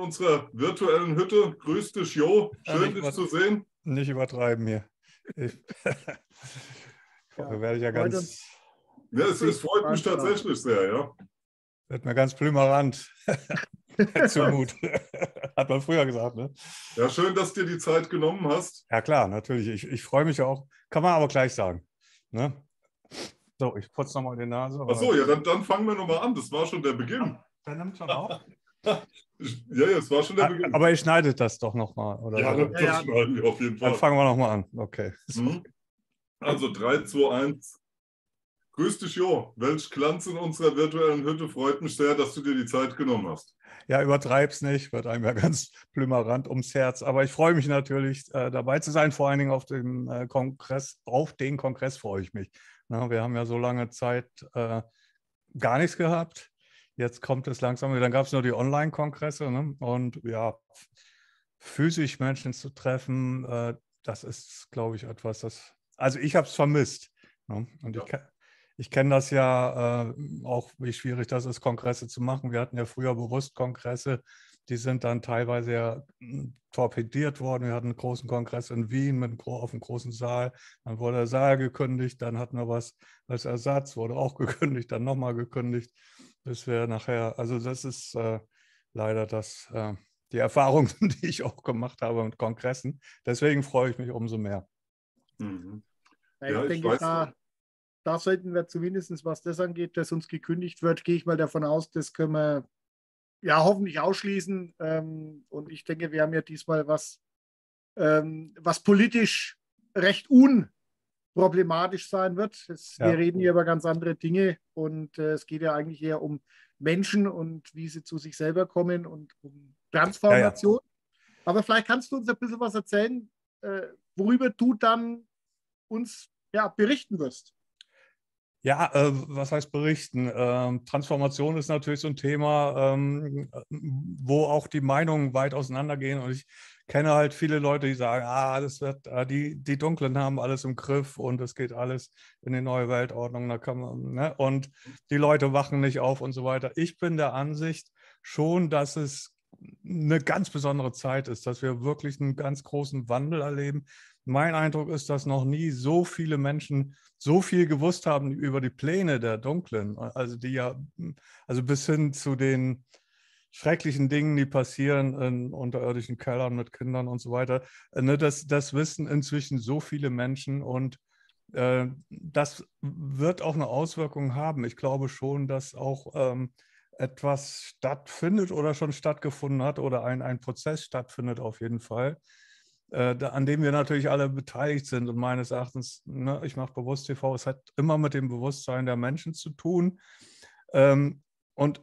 unserer virtuellen Hütte. Grüß dich, Jo. Schön, dich zu sehen. Nicht übertreiben hier. Ich, ja, werde ich ja ganz. Ja, es, es freut mich tatsächlich sehr, ja. Wird mir ganz plümerant. Zumut. Hat man früher gesagt, ne? Ja, schön, dass du dir die Zeit genommen hast. Ja, klar, natürlich. Ich, ich freue mich auch. Kann man aber gleich sagen. Ne? So, ich putze nochmal die Nase. Achso, ja, dann, dann fangen wir nochmal an. Das war schon der Beginn. Der nimmt schon auf. Ja, ja, es war schon der Beginn. Aber ihr schneidet das doch nochmal, oder? Ja, so. das ja, schneiden wir auf jeden Fall. Dann fangen wir nochmal an. Okay. Mhm. Also 3, 2, 1. Grüß dich, Jo. Welch Glanz in unserer virtuellen Hütte. Freut mich sehr, dass du dir die Zeit genommen hast. Ja, übertreib's nicht, wird einem ja ganz plümmerant ums Herz. Aber ich freue mich natürlich, äh, dabei zu sein. Vor allen Dingen auf dem äh, Kongress. Auf den Kongress freue ich mich. Na, wir haben ja so lange Zeit äh, gar nichts gehabt. Jetzt kommt es langsam. Dann gab es nur die Online-Kongresse. Ne? Und ja, physisch Menschen zu treffen, äh, das ist, glaube ich, etwas, das. Also ich habe es vermisst. Ne? Und ja. ich, ich kenne das ja äh, auch, wie schwierig das ist, Kongresse zu machen. Wir hatten ja früher bewusst Kongresse, die sind dann teilweise ja hm, torpediert worden. Wir hatten einen großen Kongress in Wien mit einem, auf einem großen Saal. Dann wurde der Saal gekündigt, dann hatten wir was als Ersatz, wurde auch gekündigt, dann nochmal gekündigt, bis wir nachher, also das ist äh, leider das, äh, die Erfahrung, die ich auch gemacht habe mit Kongressen. Deswegen freue ich mich umso mehr. Mhm. Ja, ich, ja, denke, ich da, da sollten wir zumindest, was das angeht, dass uns gekündigt wird, gehe ich mal davon aus, das können wir ja hoffentlich ausschließen. Ähm, und ich denke, wir haben ja diesmal was, ähm, was politisch recht unproblematisch sein wird. Es, ja. Wir reden hier über ganz andere Dinge und äh, es geht ja eigentlich eher um Menschen und wie sie zu sich selber kommen und um Transformation. Ja, ja. Aber vielleicht kannst du uns ein bisschen was erzählen, äh, worüber du dann uns ja, berichten wirst. Ja, äh, was heißt berichten? Ähm, Transformation ist natürlich so ein Thema, ähm, wo auch die Meinungen weit auseinandergehen. Und ich kenne halt viele Leute, die sagen, ah, das wird, ah, die, die Dunklen haben alles im Griff und es geht alles in die neue Weltordnung. Da kann man, ne? Und die Leute wachen nicht auf und so weiter. Ich bin der Ansicht schon, dass es eine ganz besondere Zeit ist, dass wir wirklich einen ganz großen Wandel erleben. Mein Eindruck ist, dass noch nie so viele Menschen so viel gewusst haben über die Pläne der Dunklen, also die ja, also bis hin zu den schrecklichen Dingen, die passieren in unterirdischen Kellern mit Kindern und so weiter. Ne, das, das wissen inzwischen so viele Menschen und äh, das wird auch eine Auswirkung haben. Ich glaube schon, dass auch ähm, etwas stattfindet oder schon stattgefunden hat oder ein, ein Prozess stattfindet auf jeden Fall, an dem wir natürlich alle beteiligt sind. Und meines Erachtens, ne, ich mache Bewusst TV, es hat immer mit dem Bewusstsein der Menschen zu tun. Ähm, und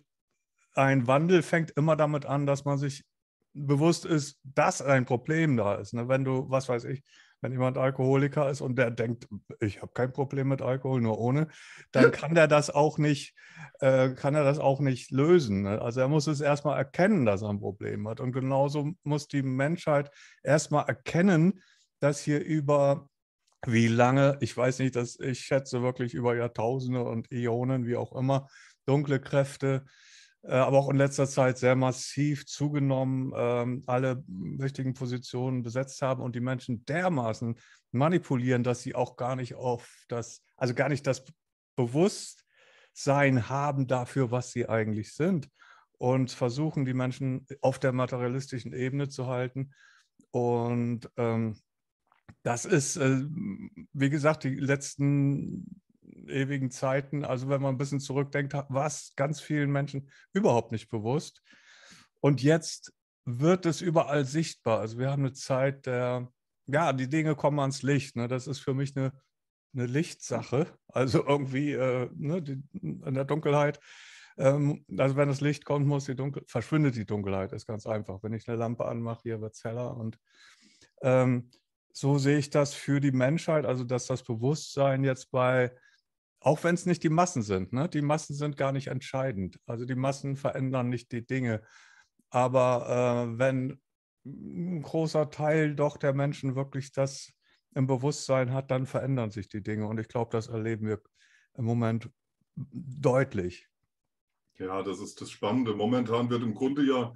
ein Wandel fängt immer damit an, dass man sich bewusst ist, dass ein Problem da ist. Ne? Wenn du, was weiß ich, wenn jemand Alkoholiker ist und der denkt, ich habe kein Problem mit Alkohol, nur ohne, dann kann der das auch nicht, äh, kann er das auch nicht lösen. Ne? Also er muss es erstmal erkennen, dass er ein Problem hat. Und genauso muss die Menschheit erstmal erkennen, dass hier über wie lange, ich weiß nicht, dass ich schätze wirklich über Jahrtausende und Äonen, wie auch immer, dunkle Kräfte aber auch in letzter Zeit sehr massiv zugenommen, ähm, alle wichtigen Positionen besetzt haben und die Menschen dermaßen manipulieren, dass sie auch gar nicht auf das, also gar nicht das Bewusstsein haben dafür, was sie eigentlich sind und versuchen, die Menschen auf der materialistischen Ebene zu halten. Und ähm, das ist, äh, wie gesagt, die letzten ewigen Zeiten, also wenn man ein bisschen zurückdenkt, war es ganz vielen Menschen überhaupt nicht bewusst. Und jetzt wird es überall sichtbar. Also wir haben eine Zeit der, ja, die Dinge kommen ans Licht. Ne? Das ist für mich eine, eine Lichtsache. Also irgendwie äh, ne, die, in der Dunkelheit. Ähm, also wenn das Licht kommt, muss die Dunkel verschwindet die Dunkelheit. Ist ganz einfach. Wenn ich eine Lampe anmache, hier wird es heller. Und ähm, so sehe ich das für die Menschheit, also dass das Bewusstsein jetzt bei auch wenn es nicht die Massen sind. Ne? Die Massen sind gar nicht entscheidend. Also die Massen verändern nicht die Dinge. Aber äh, wenn ein großer Teil doch der Menschen wirklich das im Bewusstsein hat, dann verändern sich die Dinge. Und ich glaube, das erleben wir im Moment deutlich. Ja, das ist das Spannende. Momentan wird im Grunde ja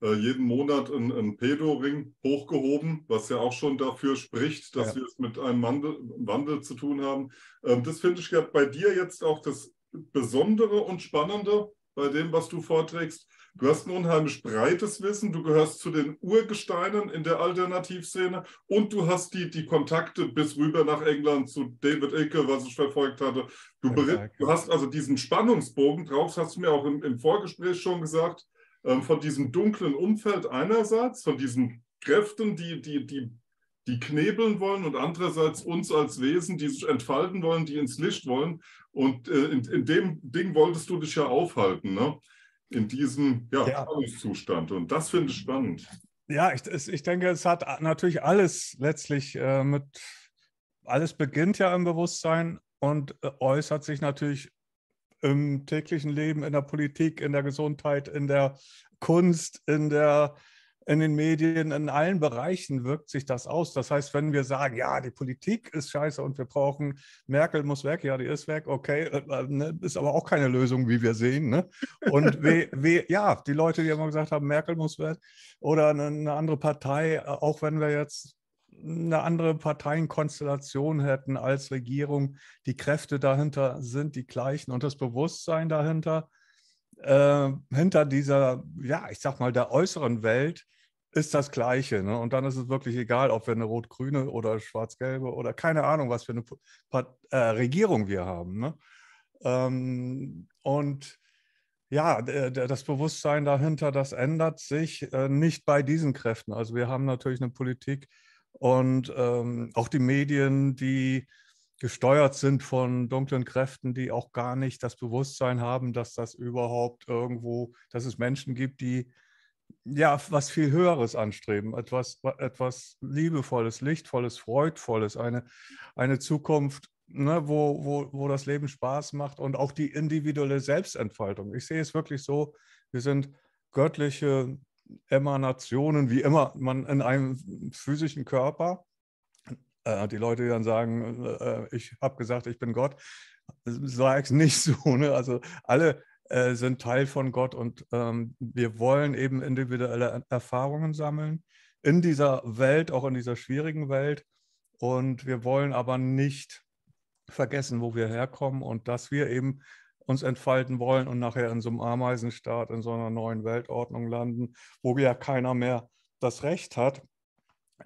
jeden Monat einen, einen Pedo-Ring hochgehoben, was ja auch schon dafür spricht, dass ja. wir es mit einem Wandel, Wandel zu tun haben. Ähm, das finde ich bei dir jetzt auch das Besondere und Spannende bei dem, was du vorträgst. Du hast ein unheimlich breites Wissen, du gehörst zu den Urgesteinen in der Alternativszene und du hast die, die Kontakte bis rüber nach England zu David Icke, was ich verfolgt hatte. Du, du hast also diesen Spannungsbogen drauf, hast du mir auch im, im Vorgespräch schon gesagt, von diesem dunklen Umfeld einerseits, von diesen Kräften, die, die, die, die knebeln wollen und andererseits uns als Wesen, die sich entfalten wollen, die ins Licht wollen. Und äh, in, in dem Ding wolltest du dich ja aufhalten. Ne? in diesem ja, ja. Zustand. Und das finde ich spannend. Ja, ich, ich denke, es hat natürlich alles letztlich äh, mit, alles beginnt ja im Bewusstsein und äh, äußert sich natürlich im täglichen Leben, in der Politik, in der Gesundheit, in der Kunst, in der in den Medien, in allen Bereichen wirkt sich das aus. Das heißt, wenn wir sagen, ja, die Politik ist scheiße und wir brauchen, Merkel muss weg, ja, die ist weg, okay, äh, ne, ist aber auch keine Lösung, wie wir sehen. Ne? Und we, we, ja, die Leute, die immer gesagt haben, Merkel muss weg oder eine, eine andere Partei, äh, auch wenn wir jetzt eine andere Parteienkonstellation hätten als Regierung, die Kräfte dahinter sind die gleichen und das Bewusstsein dahinter, äh, hinter dieser, ja, ich sag mal, der äußeren Welt, ist das Gleiche. Ne? Und dann ist es wirklich egal, ob wir eine rot-grüne oder schwarz-gelbe oder keine Ahnung, was für eine äh, Regierung wir haben. Ne? Ähm, und ja, das Bewusstsein dahinter, das ändert sich äh, nicht bei diesen Kräften. Also wir haben natürlich eine Politik und ähm, auch die Medien, die gesteuert sind von dunklen Kräften, die auch gar nicht das Bewusstsein haben, dass das überhaupt irgendwo, dass es Menschen gibt, die ja, was viel Höheres anstreben, etwas, etwas Liebevolles, Lichtvolles, Freudvolles, eine, eine Zukunft, ne, wo, wo, wo das Leben Spaß macht und auch die individuelle Selbstentfaltung. Ich sehe es wirklich so, wir sind göttliche Emanationen, wie immer man in einem physischen Körper. Äh, die Leute, die dann sagen, äh, ich habe gesagt, ich bin Gott, sage ich nicht so. Ne? Also alle äh, sind Teil von Gott und ähm, wir wollen eben individuelle Erfahrungen sammeln in dieser Welt, auch in dieser schwierigen Welt. Und wir wollen aber nicht vergessen, wo wir herkommen und dass wir eben uns entfalten wollen und nachher in so einem Ameisenstaat, in so einer neuen Weltordnung landen, wo ja keiner mehr das Recht hat,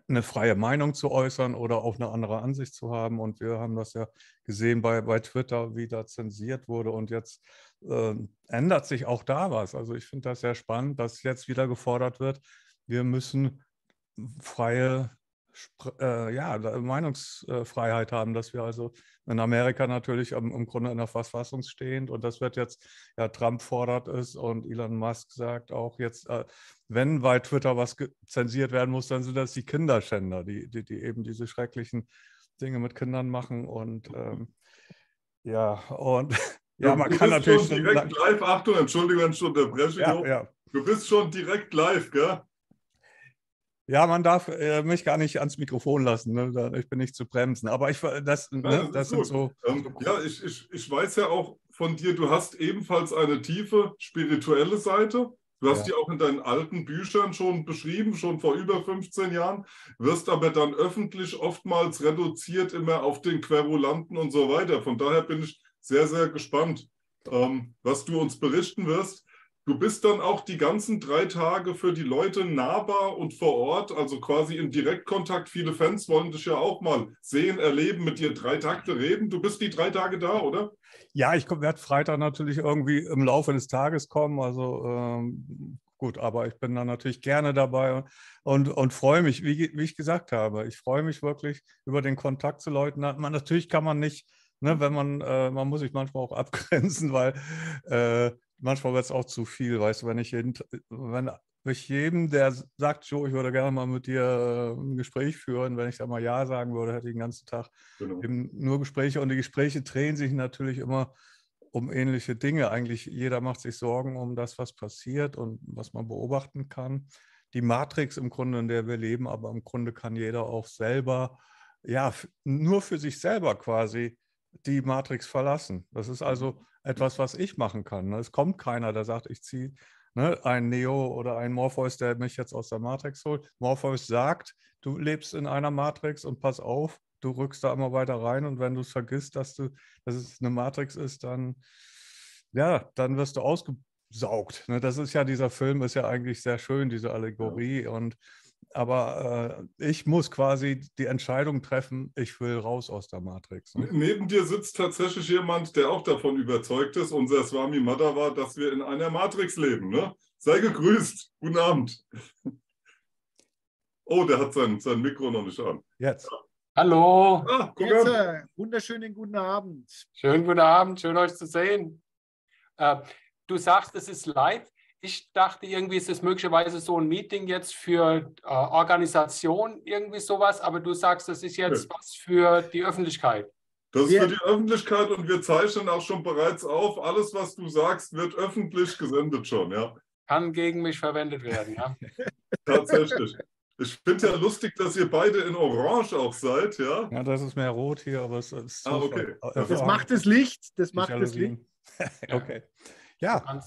eine freie Meinung zu äußern oder auch eine andere Ansicht zu haben. Und wir haben das ja gesehen bei, bei Twitter, wie da zensiert wurde. Und jetzt äh, ändert sich auch da was. Also ich finde das sehr spannend, dass jetzt wieder gefordert wird, wir müssen freie äh, ja, Meinungsfreiheit haben, dass wir also in Amerika natürlich im, im Grunde in der Verfassung stehend und das wird jetzt, ja, Trump fordert es und Elon Musk sagt auch jetzt, äh, wenn bei Twitter was zensiert werden muss, dann sind das die Kinderschänder, die, die, die eben diese schrecklichen Dinge mit Kindern machen und ähm, ja, und ja, man kann natürlich. Schon direkt live, Achtung, Entschuldigung, wenn ich unterbreche. Ja, ja. Du bist schon direkt live, gell? Ja, man darf äh, mich gar nicht ans Mikrofon lassen. Ne? Ich bin nicht zu bremsen. Aber ich, das, ne? das, das sind so. Ähm, ja, ich, ich, ich weiß ja auch von dir, du hast ebenfalls eine tiefe spirituelle Seite. Du hast ja. die auch in deinen alten Büchern schon beschrieben, schon vor über 15 Jahren, wirst aber dann öffentlich oftmals reduziert immer auf den Querulanten und so weiter. Von daher bin ich sehr, sehr gespannt, ähm, was du uns berichten wirst. Du bist dann auch die ganzen drei Tage für die Leute nahbar und vor Ort, also quasi im Direktkontakt. Viele Fans wollen dich ja auch mal sehen, erleben, mit dir drei Takte reden. Du bist die drei Tage da, oder? Ja, ich werde Freitag natürlich irgendwie im Laufe des Tages kommen. Also ähm, gut, aber ich bin dann natürlich gerne dabei und, und freue mich, wie, wie ich gesagt habe. Ich freue mich wirklich über den Kontakt zu Leuten. Man, natürlich kann man nicht Ne, wenn man, äh, man muss sich manchmal auch abgrenzen, weil äh, manchmal wird es auch zu viel, weißt du, wenn ich jeden, wenn ich jedem, der sagt, Joe, ich würde gerne mal mit dir äh, ein Gespräch führen, wenn ich da mal Ja sagen würde, hätte ich den ganzen Tag genau. eben nur Gespräche und die Gespräche drehen sich natürlich immer um ähnliche Dinge. Eigentlich jeder macht sich Sorgen um das, was passiert und was man beobachten kann. Die Matrix im Grunde, in der wir leben, aber im Grunde kann jeder auch selber, ja, nur für sich selber quasi die Matrix verlassen. Das ist also mhm. etwas, was ich machen kann. Ne? Es kommt keiner, der sagt, ich ziehe ne, ein Neo oder ein Morpheus, der mich jetzt aus der Matrix holt. Morpheus sagt, du lebst in einer Matrix und pass auf, du rückst da immer weiter rein und wenn du es vergisst, dass du, dass es eine Matrix ist, dann ja, dann wirst du ausgesaugt. Ne? Das ist ja dieser Film, ist ja eigentlich sehr schön, diese Allegorie. Ja. Und aber äh, ich muss quasi die Entscheidung treffen, ich will raus aus der Matrix. Ne? Neben dir sitzt tatsächlich jemand, der auch davon überzeugt ist, unser Swami Madhava, dass wir in einer Matrix leben. Ne? Sei gegrüßt. Guten Abend. Oh, der hat sein, sein Mikro noch nicht an. Jetzt. Hallo. Ah, Jetzt, äh, wunderschönen guten Abend. Schönen guten Abend, schön euch zu sehen. Äh, du sagst, es ist live ich dachte irgendwie, ist es möglicherweise so ein Meeting jetzt für äh, Organisation, irgendwie sowas, aber du sagst, das ist jetzt ja. was für die Öffentlichkeit. Das ist für die Öffentlichkeit und wir zeichnen auch schon bereits auf. Alles, was du sagst, wird öffentlich gesendet schon, ja. Kann gegen mich verwendet werden, ja. Tatsächlich. Ich finde ja lustig, dass ihr beide in Orange auch seid, ja. Ja, das ist mehr rot hier, aber es ist. Ah, okay. Das macht das Licht. Das macht das Licht. okay. Ja.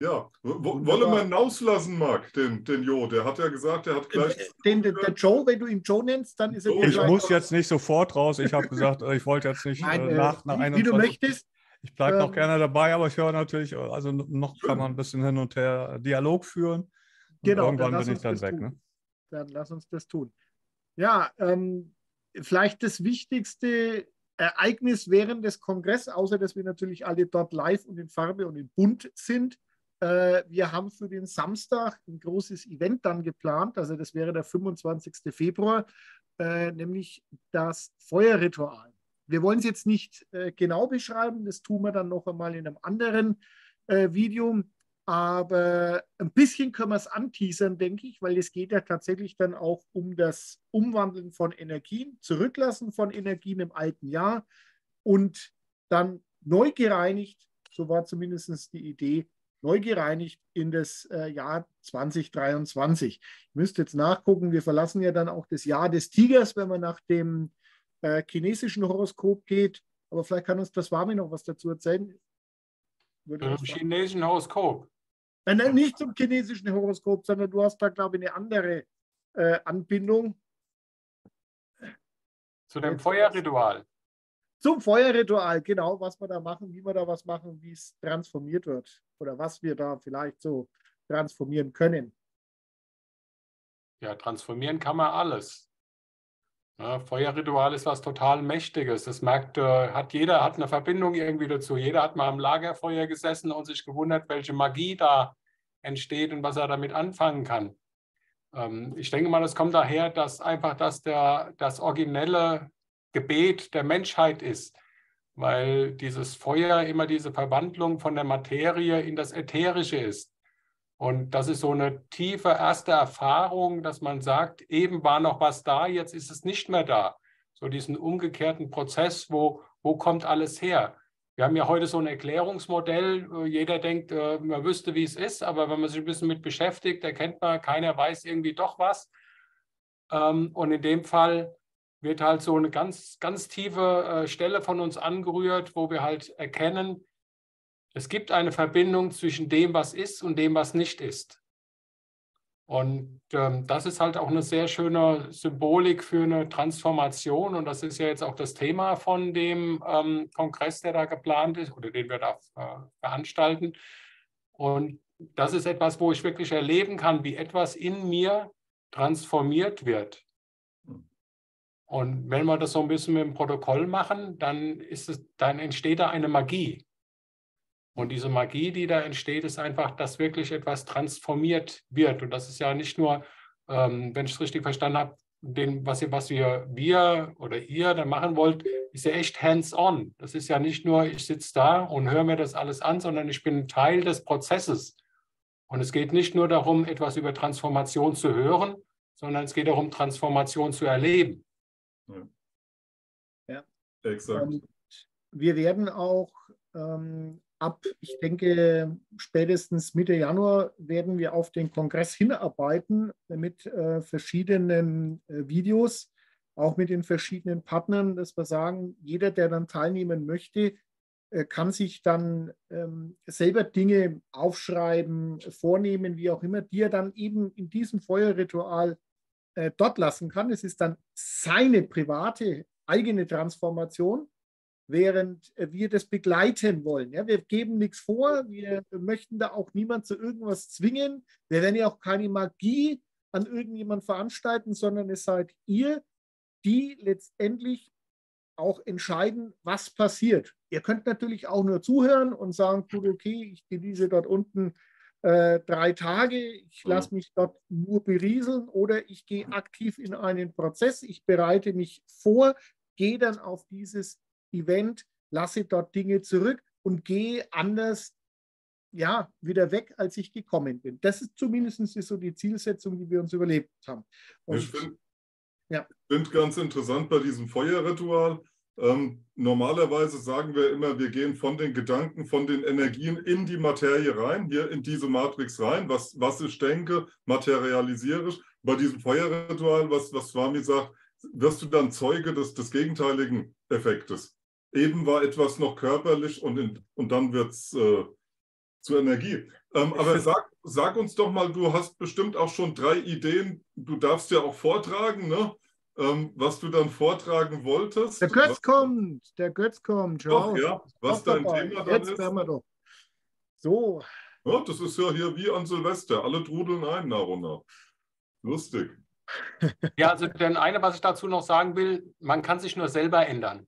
Ja, wolle man rauslassen, Marc, den, den Jo. Der hat ja gesagt, er hat gleich. Den, den, der Joe, wenn du ihn Joe nennst, dann ist er. Ich muss raus. jetzt nicht sofort raus. Ich habe gesagt, ich wollte jetzt nicht Nein, äh, nach, nach wie, wie du möchtest. Ich bleibe ähm, noch gerne dabei, aber ich höre natürlich, also noch kann man ein bisschen hin und her Dialog führen. Genau. Irgendwann bin ich dann weg. Ne? Dann lass uns das tun. Ja, ähm, vielleicht das wichtigste Ereignis während des Kongresses, außer dass wir natürlich alle dort live und in Farbe und in Bunt sind, äh, wir haben für den Samstag ein großes Event dann geplant, also das wäre der 25. Februar, äh, nämlich das Feuerritual. Wir wollen es jetzt nicht äh, genau beschreiben, das tun wir dann noch einmal in einem anderen Video, aber ein bisschen können wir es anteasern, denke ich, weil es geht ja tatsächlich dann auch um das Umwandeln von Energien, Zurücklassen von Energien im alten Jahr und dann neu gereinigt, so war zumindest die Idee, neu gereinigt in das äh, Jahr 2023. Ich müsste jetzt nachgucken, wir verlassen ja dann auch das Jahr des Tigers, wenn man nach dem äh, chinesischen Horoskop geht. Aber vielleicht kann uns das Wami noch was dazu erzählen. Zum chinesischen Horoskop? Nein, nein, nicht zum chinesischen Horoskop, sondern du hast da, glaube ich, eine andere äh, Anbindung. Zu dem Feuerritual. Zum Feuerritual, genau, was wir da machen, wie wir da was machen, wie es transformiert wird oder was wir da vielleicht so transformieren können. Ja, transformieren kann man alles. Ja, Feuerritual ist was total Mächtiges. Das merkt, äh, hat jeder hat eine Verbindung irgendwie dazu. Jeder hat mal am Lagerfeuer gesessen und sich gewundert, welche Magie da entsteht und was er damit anfangen kann. Ähm, ich denke mal, das kommt daher, dass einfach dass der, das originelle Gebet der Menschheit ist, weil dieses Feuer immer diese Verwandlung von der Materie in das Ätherische ist. Und das ist so eine tiefe erste Erfahrung, dass man sagt, eben war noch was da, jetzt ist es nicht mehr da. So diesen umgekehrten Prozess, wo, wo kommt alles her? Wir haben ja heute so ein Erklärungsmodell. Jeder denkt, äh, man wüsste, wie es ist, aber wenn man sich ein bisschen mit beschäftigt, erkennt man, keiner weiß irgendwie doch was. Ähm, und in dem Fall wird halt so eine ganz, ganz tiefe äh, Stelle von uns angerührt, wo wir halt erkennen, es gibt eine Verbindung zwischen dem, was ist und dem, was nicht ist. Und ähm, das ist halt auch eine sehr schöne Symbolik für eine Transformation. Und das ist ja jetzt auch das Thema von dem ähm, Kongress, der da geplant ist oder den wir da äh, veranstalten. Und das ist etwas, wo ich wirklich erleben kann, wie etwas in mir transformiert wird. Und wenn wir das so ein bisschen mit dem Protokoll machen, dann, ist es, dann entsteht da eine Magie. Und diese Magie, die da entsteht, ist einfach, dass wirklich etwas transformiert wird. Und das ist ja nicht nur, ähm, wenn ich es richtig verstanden habe, den, was, was wir, wir oder ihr da machen wollt, ist ja echt hands-on. Das ist ja nicht nur, ich sitze da und höre mir das alles an, sondern ich bin Teil des Prozesses. Und es geht nicht nur darum, etwas über Transformation zu hören, sondern es geht darum, Transformation zu erleben. Ja. ja. Exakt. Und wir werden auch ähm, ab, ich denke, spätestens Mitte Januar werden wir auf den Kongress hinarbeiten mit äh, verschiedenen äh, Videos, auch mit den verschiedenen Partnern, dass wir sagen, jeder, der dann teilnehmen möchte, äh, kann sich dann ähm, selber Dinge aufschreiben, vornehmen, wie auch immer, die er dann eben in diesem Feuerritual äh, dort lassen kann. Es ist dann seine private eigene Transformation, während äh, wir das begleiten wollen. Ja, wir geben nichts vor, wir möchten da auch niemand zu irgendwas zwingen. Wir werden ja auch keine Magie an irgendjemand veranstalten, sondern es seid ihr, die letztendlich auch entscheiden, was passiert. Ihr könnt natürlich auch nur zuhören und sagen, gut, okay, ich genieße dort unten äh, drei Tage, ich mhm. lasse mich dort nur berieseln oder ich gehe aktiv in einen Prozess, ich bereite mich vor, gehe dann auf dieses Event, lasse dort Dinge zurück und gehe anders ja, wieder weg, als ich gekommen bin. Das ist zumindest so die Zielsetzung, die wir uns überlebt haben. Und, ich finde ja. find ganz interessant bei diesem Feuerritual. Ähm, normalerweise sagen wir immer, wir gehen von den Gedanken, von den Energien in die Materie rein, hier in diese Matrix rein. Was, was ich denke, materialisiere ich. Bei diesem Feuerritual, was, was Swami sagt, wirst du dann Zeuge des, des gegenteiligen Effektes. Eben war etwas noch körperlich und, in, und dann wird es äh, zur Energie. Ähm, aber sag, sag uns doch mal, du hast bestimmt auch schon drei Ideen. Du darfst ja auch vortragen, ne? Ähm, was du dann vortragen wolltest. Der Götz was, kommt, der Götz kommt. Doch, ja, was dein dabei. Thema dann Jetzt ist. Wir doch. So. Ja, das ist ja hier wie an Silvester. Alle trudeln ein nach und nach. Lustig. Ja, also denn eine, was ich dazu noch sagen will, man kann sich nur selber ändern.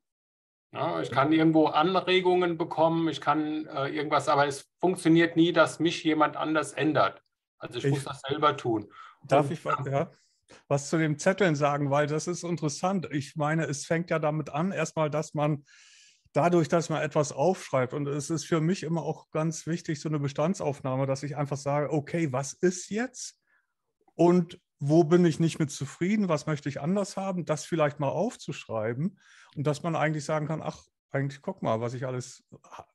Ja, ich kann irgendwo Anregungen bekommen, ich kann äh, irgendwas, aber es funktioniert nie, dass mich jemand anders ändert. Also ich, ich muss das selber tun. Darf Und, ich ja, was zu dem Zetteln sagen, weil das ist interessant. Ich meine, es fängt ja damit an, erstmal, dass man dadurch, dass man etwas aufschreibt, und es ist für mich immer auch ganz wichtig, so eine Bestandsaufnahme, dass ich einfach sage, okay, was ist jetzt? Und wo bin ich nicht mit zufrieden, was möchte ich anders haben, das vielleicht mal aufzuschreiben und dass man eigentlich sagen kann, ach, eigentlich guck mal, was ich alles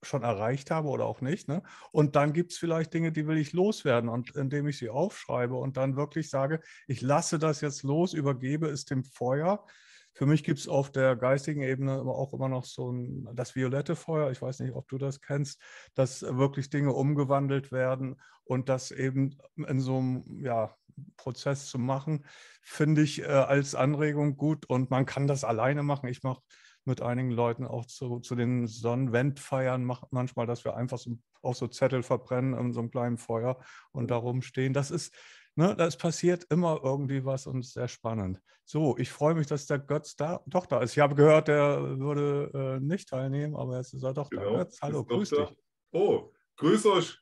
schon erreicht habe oder auch nicht. Ne? Und dann gibt es vielleicht Dinge, die will ich loswerden und indem ich sie aufschreibe und dann wirklich sage, ich lasse das jetzt los, übergebe es dem Feuer. Für mich gibt es auf der geistigen Ebene auch immer noch so ein, das violette Feuer. Ich weiß nicht, ob du das kennst, dass wirklich Dinge umgewandelt werden und das eben in so einem ja, Prozess zu machen, finde ich äh, als Anregung gut und man kann das alleine machen. Ich mache mit einigen Leuten auch zu, zu den Sonnenwendfeiern macht manchmal, dass wir einfach so, auch so Zettel verbrennen in so einem kleinen Feuer und darum stehen. Das ist, ne, das passiert immer irgendwie was und sehr spannend. So, ich freue mich, dass der Götz da doch da ist. Ich habe gehört, der würde äh, nicht teilnehmen, aber jetzt ist er doch genau. da. Götz, hallo, grüß dich. Oh, grüß euch.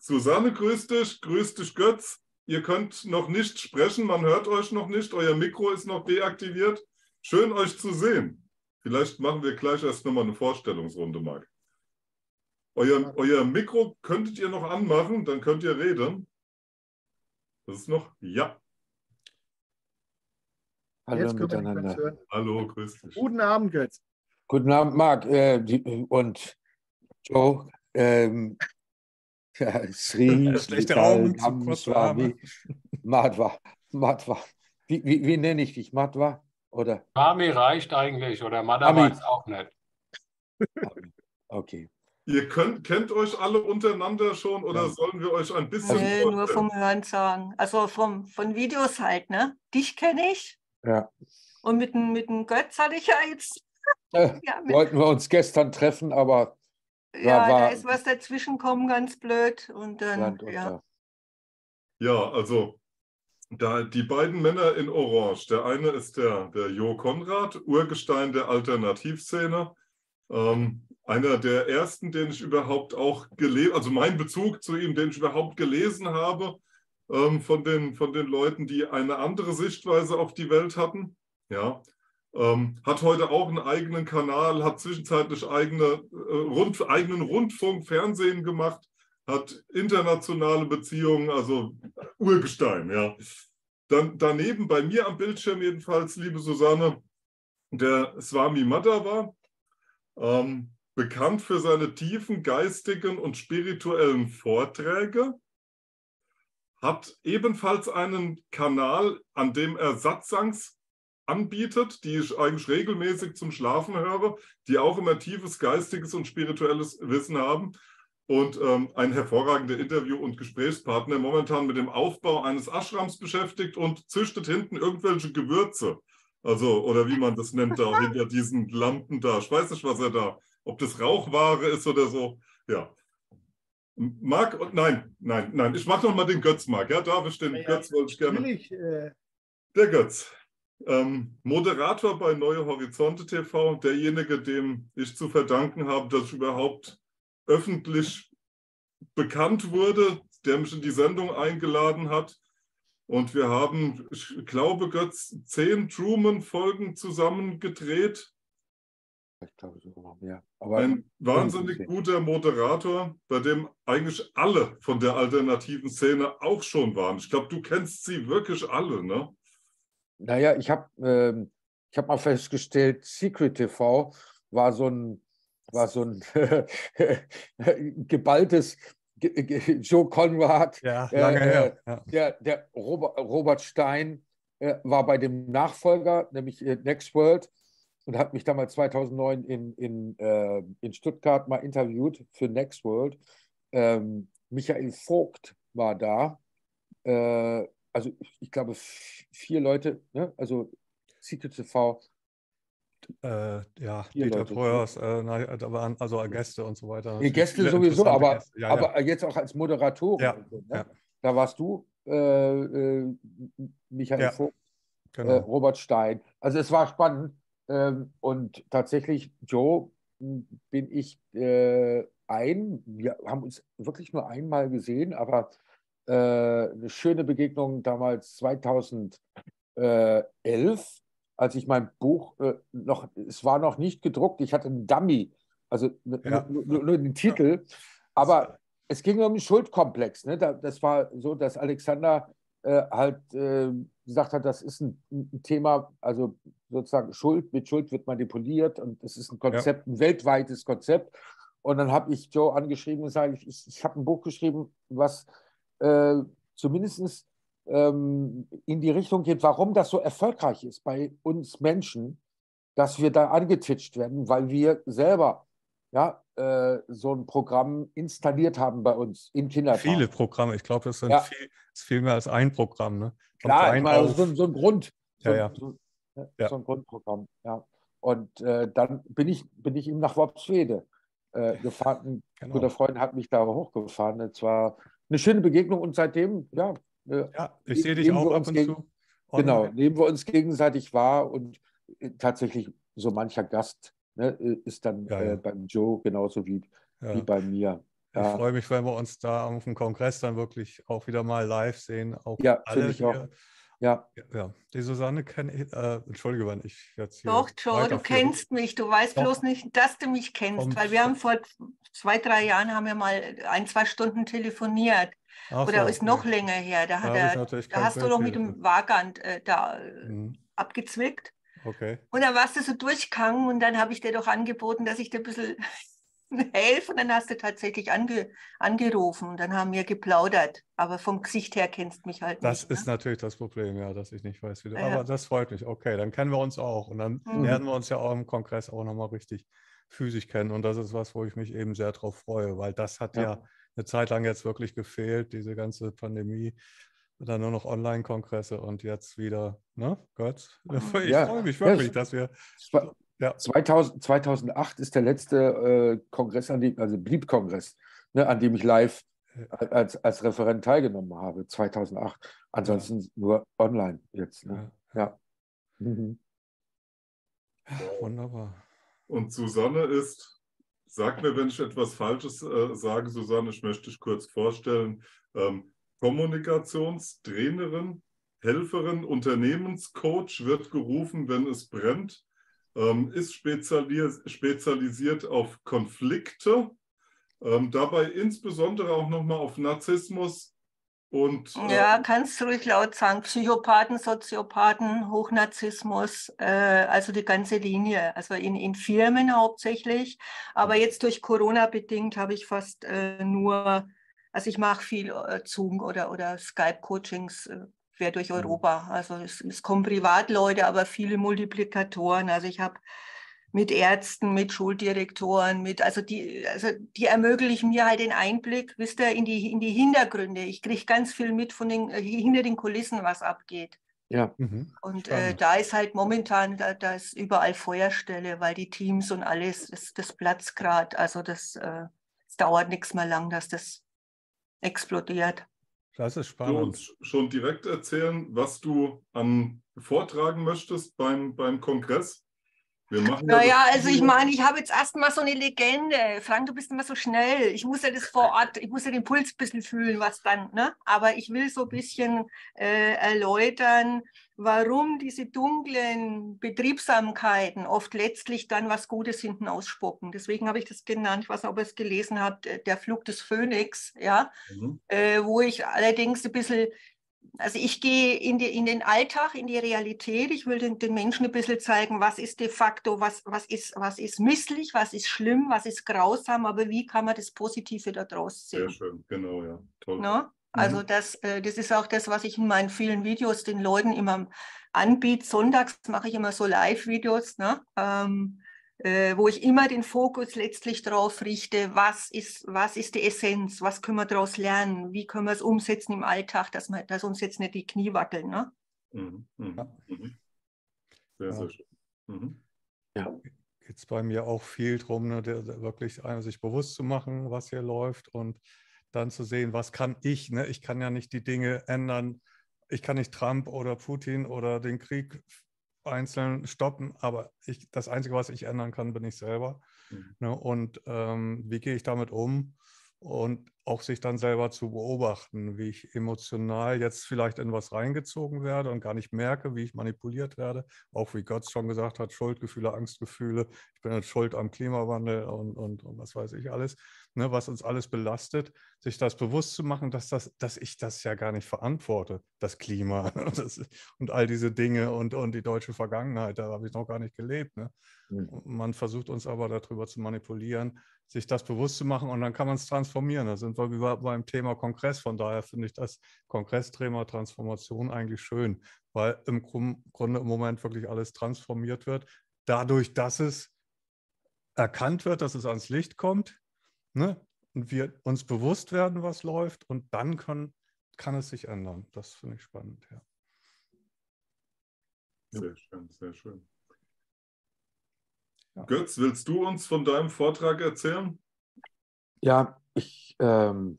Susanne, grüß dich, grüß dich, Götz. Ihr könnt noch nicht sprechen, man hört euch noch nicht, euer Mikro ist noch deaktiviert. Schön, euch zu sehen. Vielleicht machen wir gleich erst nochmal eine Vorstellungsrunde, Marc. Euer, euer Mikro könntet ihr noch anmachen, dann könnt ihr reden. Das ist noch, ja. Hallo miteinander. Hallo, grüß dich. Guten Abend, Götz. Guten Abend, Marc äh, und Joe. Ähm, ja, Sri, Schlechte Augen zum Matwa. Matwa. Wie, wie, wie nenne ich dich? Matwa? Oder? Mami reicht eigentlich oder Madama ist auch nicht. Okay. Ihr könnt, kennt euch alle untereinander schon oder ja. sollen wir euch ein bisschen. Nee, nur vom Hören sagen. Also vom, von Videos halt, ne? Dich kenne ich. Ja. Und mit, mit dem Götz hatte ich ja jetzt. Äh, ja, wollten wir uns gestern treffen, aber ja, war, da ist was dazwischen kommen, ganz blöd. Und dann, ja. Ja, also da die beiden Männer in Orange. Der eine ist der, der Jo Konrad, Urgestein der Alternativszene. Ähm, einer der ersten, den ich überhaupt auch gelesen, also mein Bezug zu ihm, den ich überhaupt gelesen habe, ähm, von, den, von den Leuten, die eine andere Sichtweise auf die Welt hatten. Ja, ähm, hat heute auch einen eigenen Kanal, hat zwischenzeitlich eigene, äh, Rund, eigenen Rundfunk, Fernsehen gemacht, hat internationale Beziehungen, also Urgestein, ja. Dann daneben bei mir am Bildschirm jedenfalls, liebe Susanne, der Swami Madhava, ähm, bekannt für seine tiefen geistigen und spirituellen Vorträge, hat ebenfalls einen Kanal, an dem er Satsangs anbietet, die ich eigentlich regelmäßig zum Schlafen höre, die auch immer tiefes geistiges und spirituelles Wissen haben und ähm, ein hervorragender Interview- und Gesprächspartner, momentan mit dem Aufbau eines Ashrams beschäftigt und züchtet hinten irgendwelche Gewürze. Also, oder wie man das nennt, da hinter diesen Lampen da. Ich weiß nicht, was er da, ob das Rauchware ist oder so. Ja. Marc, nein, nein, nein, ich mache noch mal den Götz, Marc. Ja, darf ich den ja, Götz, wollte ich gerne. Natürlich. Äh... Der Götz. Ähm, Moderator bei Neue Horizonte TV, derjenige, dem ich zu verdanken habe, dass ich überhaupt öffentlich bekannt wurde, der mich in die Sendung eingeladen hat. Und wir haben, ich glaube, Götz, zehn Truman-Folgen zusammen gedreht. Ich glaube sogar noch mehr. Aber Ein wahnsinnig guter Moderator, bei dem eigentlich alle von der alternativen Szene auch schon waren. Ich glaube, du kennst sie wirklich alle, ne? Naja, ich habe ähm, hab mal festgestellt, Secret TV war so ein, war so ein geballtes Joe Conrad. Ja, lange äh, her. Ja. Der, der Robert, Robert Stein äh, war bei dem Nachfolger, nämlich äh, Next World und hat mich damals 2009 in, in, äh, in Stuttgart mal interviewt für Next World. Ähm, Michael Vogt war da. Äh, also ich, ich, glaube vier Leute, ne? also Secret TV. Äh, ja, Dieter Preuers, äh, da waren also Gäste und so weiter. Die Gäste sowieso, aber, ja, aber jetzt auch als Moderatorin. Ja, so, ne? Da warst du, äh, äh Michael Vogt, genau. Äh, Robert Stein. Also es war spannend. Ähm, und tatsächlich, Joe, bin ich äh, ein, wir haben uns wirklich nur einmal gesehen, aber eine schöne Begegnung damals 2011, als ich mein Buch äh, noch, es war noch nicht gedruckt, ich hatte einen Dummy, also ja. nur, nur, nur, den Titel, aber es ging um den Schuldkomplex. Ne? Das war so, dass Alexander äh, halt äh, gesagt hat, das ist ein, ein, Thema, also sozusagen Schuld, mit Schuld wird manipuliert und es ist ein Konzept, ja. ein weltweites Konzept. Und dann habe ich Joe angeschrieben und sage, ich, ich habe ein Buch geschrieben, was äh, zumindest ähm, in die Richtung geht, warum das so erfolgreich ist bei uns Menschen, dass wir da angetitscht werden, weil wir selber ja, äh, so ein Programm installiert haben bei uns in Kindertagen. Viele Programme, ich glaube, das sind ja. viel, ist viel mehr als ein Programm. Ne? Klar, ich meine, so, so, ein Grund. So, ja, ja. So, ein Grundprogramm, ja. Und äh, dann bin ich, bin ich ihm nach Worpswede äh, gefahren. Ein genau. guter Freund hat mich da hochgefahren. Es war eine schöne Begegnung und seitdem, ja. Äh, ja, ich sehe dich auch ab und gegen, zu. Genau, nehmen wir uns gegenseitig wahr und äh, tatsächlich so mancher Gast ne, ist dann ja, ja. Äh, beim Joe genauso wie, ja. wie bei mir. Ich freue mich, wenn wir uns da auf dem Kongress dann wirklich auch wieder mal live sehen. Auch ja, finde ich auch. Ja. ja. Die Susanne kenne ich, äh, entschuldige, wenn ich jetzt hier. Doch, Joe, du kennst mich. Du weißt Doch. bloß nicht, dass du mich kennst, Kommt. weil wir haben vor zwei, drei Jahren haben wir mal ein, zwei Stunden telefoniert. Ach Oder so, ist noch länger her. Da, hat er, da hast du doch mit dem Wagand äh, da mhm. abgezwickt. Okay. Und dann warst du so durchgegangen und dann habe ich dir doch angeboten, dass ich dir ein bisschen helfe. Und dann hast du tatsächlich ange, angerufen und dann haben wir geplaudert. Aber vom Gesicht her kennst du mich halt das nicht. Das ist ne? natürlich das Problem, ja, dass ich nicht weiß, wie du. Ja. Aber das freut mich. Okay, dann kennen wir uns auch. Und dann mhm. lernen wir uns ja auch im Kongress auch nochmal richtig physisch kennen. Und das ist was, wo ich mich eben sehr drauf freue, weil das hat ja, ja eine Zeit lang jetzt wirklich gefehlt, diese ganze Pandemie dann nur noch Online-Kongresse und jetzt wieder, ne, Gott, ich ja, freue mich wirklich, dass wir. Ja. 2000, 2008 ist der letzte äh, Kongress, an dem, also Blieb-Kongress, ne, an dem ich live als, als Referent teilgenommen habe, 2008. Ansonsten ja. nur online jetzt. Ne? Ja. Mhm. Wunderbar. Und Susanne ist, sag mir, wenn ich etwas Falsches äh, sage, Susanne, ich möchte dich kurz vorstellen. Ähm, Kommunikationstrainerin, Helferin, Unternehmenscoach wird gerufen, wenn es brennt, ähm, ist spezialisiert auf Konflikte, ähm, dabei insbesondere auch nochmal auf Narzissmus und. Äh, ja, kannst du ruhig laut sagen. Psychopathen, Soziopathen, Hochnarzissmus, äh, also die ganze Linie. Also in, in Firmen hauptsächlich. Aber jetzt durch Corona bedingt habe ich fast äh, nur also ich mache viel äh, Zoom oder, oder Skype-Coachings äh, quer durch mhm. Europa. Also es, es kommen Privatleute, aber viele Multiplikatoren. Also ich habe mit Ärzten, mit Schuldirektoren, mit, also die, also die ermöglichen mir halt den Einblick, wisst ihr, in die, in die Hintergründe. Ich kriege ganz viel mit von den, äh, hinter den Kulissen, was abgeht. Ja. Mhm. Und äh, da ist halt momentan, da, da, ist überall Feuerstelle, weil die Teams und alles, das, das Platz gerade, also das, äh, das dauert nichts mehr lang, dass das explodiert. Das ist spannend. Du uns schon direkt erzählen, was du an vortragen möchtest beim, beim Kongress? Wir machen naja, also ich meine, ich habe jetzt erstmal so eine Legende. Frank, du bist immer so schnell. Ich muss ja das vor Ort, ich muss ja den Puls ein bisschen fühlen, was dann, ne? Aber ich will so ein bisschen äh, erläutern, warum diese dunklen Betriebsamkeiten oft letztlich dann was Gutes hinten ausspucken. Deswegen habe ich das genannt, ich weiß nicht, ob ihr es gelesen habt, äh, der Flug des Phönix, ja, mhm. äh, wo ich allerdings ein bisschen also ich gehe in, die, in den Alltag, in die Realität. Ich will den, den, Menschen ein bisschen zeigen, was ist de facto, was, was, ist, was ist misslich, was ist schlimm, was ist grausam, aber wie kann man das Positive daraus sehen. Sehr schön, genau, ja. Toll. No? Ne? Also mhm. das, äh, das ist auch das, was ich in meinen vielen Videos den Leuten immer anbiete. Sonntags mache ich immer so Live-Videos. Ne? Ähm, äh, wo ich immer den Fokus letztlich darauf richte, was ist, was ist die Essenz, was können wir daraus lernen, wie können wir es umsetzen im Alltag, dass, wir, dass uns jetzt nicht die Knie wackeln. Ne? Mhm. Mhm. Mhm. Sehr, sehr schön. Mhm. Ja. Geht es bei mir auch viel darum, ne, der, der wirklich einer sich bewusst zu machen, was hier läuft und dann zu sehen, was kann ich. Ne? Ich kann ja nicht die Dinge ändern. Ich kann nicht Trump oder Putin oder den Krieg einzeln stoppen, aber ich, das Einzige, was ich ändern kann, bin ich selber. Mhm. Ne, und ähm, wie gehe ich damit um? Und auch sich dann selber zu beobachten, wie ich emotional jetzt vielleicht in was reingezogen werde und gar nicht merke, wie ich manipuliert werde. Auch wie Gott schon gesagt hat, Schuldgefühle, Angstgefühle. Ich bin jetzt schuld am Klimawandel und, und, und was weiß ich alles, ne, was uns alles belastet. Sich das bewusst zu machen, dass, das, dass ich das ja gar nicht verantworte, das Klima das, und all diese Dinge und, und die deutsche Vergangenheit. Da habe ich noch gar nicht gelebt. Ne? Mhm. Man versucht uns aber darüber zu manipulieren sich das bewusst zu machen und dann kann man es transformieren. Da sind wir beim Thema Kongress. Von daher finde ich das Kongressthema Transformation eigentlich schön, weil im Grunde im Moment wirklich alles transformiert wird. Dadurch, dass es erkannt wird, dass es ans Licht kommt ne? und wir uns bewusst werden, was läuft und dann kann, kann es sich ändern. Das finde ich spannend, ja. Sehr schön, sehr schön. Götz, willst du uns von deinem Vortrag erzählen? Ja, ich, ähm,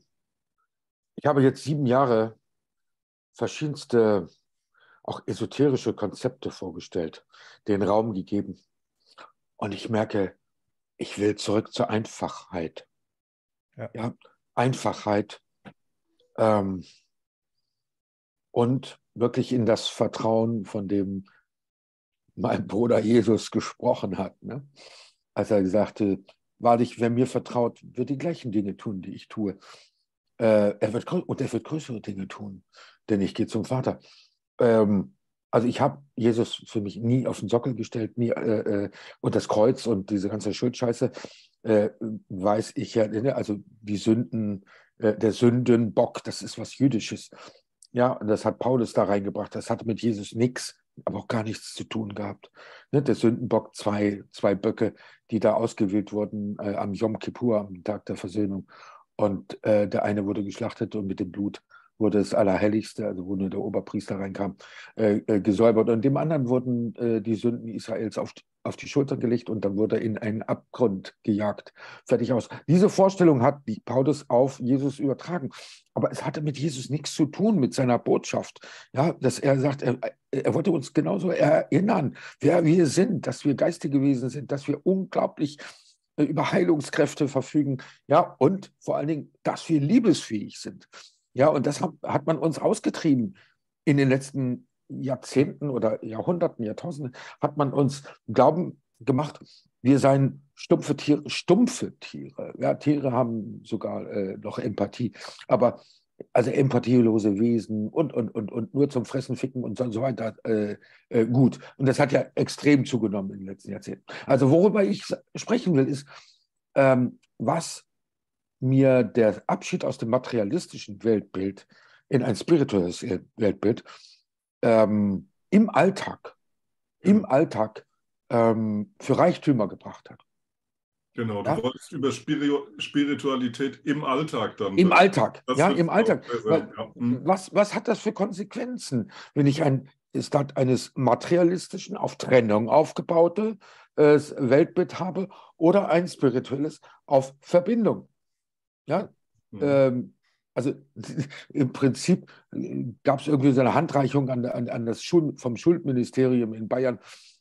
ich habe jetzt sieben Jahre verschiedenste, auch esoterische Konzepte vorgestellt, den Raum gegeben. Und ich merke, ich will zurück zur Einfachheit. Ja, ja Einfachheit. Ähm, und wirklich in das Vertrauen, von dem mein Bruder Jesus gesprochen hat. Ne? Als er sagte, wahrlich, wer mir vertraut, wird die gleichen Dinge tun, die ich tue. Äh, er wird, und er wird größere Dinge tun, denn ich gehe zum Vater. Ähm, also ich habe Jesus für mich nie auf den Sockel gestellt, nie äh, äh, und das Kreuz und diese ganze Schuldscheiße äh, weiß ich ja, ne? also die Sünden, äh, der Sündenbock, das ist was Jüdisches. Ja, und das hat Paulus da reingebracht. Das hatte mit Jesus nichts aber auch gar nichts zu tun gehabt. Ne, der Sündenbock, zwei, zwei Böcke, die da ausgewählt wurden äh, am Yom Kippur, am Tag der Versöhnung. Und äh, der eine wurde geschlachtet und mit dem Blut wurde das Allerhelligste, also wo nur der Oberpriester reinkam, äh, äh, gesäubert. Und dem anderen wurden äh, die Sünden Israels auf, auf die Schultern gelegt und dann wurde er in einen Abgrund gejagt. Fertig aus. Diese Vorstellung hat Paulus auf Jesus übertragen. Aber es hatte mit Jesus nichts zu tun, mit seiner Botschaft. Ja, dass er sagt, er, er wollte uns genauso erinnern, wer wir sind, dass wir geistige Wesen sind, dass wir unglaublich äh, über Heilungskräfte verfügen. Ja, und vor allen Dingen, dass wir liebesfähig sind. Ja, und das hat, man uns ausgetrieben in den letzten Jahrzehnten oder Jahrhunderten, Jahrtausenden, hat man uns Glauben gemacht, wir seien stumpfe Tiere, stumpfe Tiere. Ja, Tiere haben sogar äh, noch Empathie, aber also empathielose Wesen und, und, und, und nur zum Fressen, Ficken und so, weiter äh, äh, gut. Und das hat ja extrem zugenommen in den letzten Jahrzehnten. Also worüber ich sprechen will, ist, ähm, was mir der Abschied aus dem materialistischen Weltbild in ein spirituelles Weltbild ähm, im Alltag, im Alltag ähm, für Reichtümer gebracht hat. Genau, du ja? wolltest über Spiritualität im Alltag dann. Im Alltag, ja, im Alltag. ja. Hm. Was, was hat das für Konsequenzen, wenn ich ein statt eines materialistischen, auf Trennung aufgebaute äh, Weltbild habe oder ein spirituelles auf Verbindung? Ja, mhm. ähm, also im Prinzip äh, gab es irgendwie so eine Handreichung an, an, an das Schul vom Schulministerium in Bayern.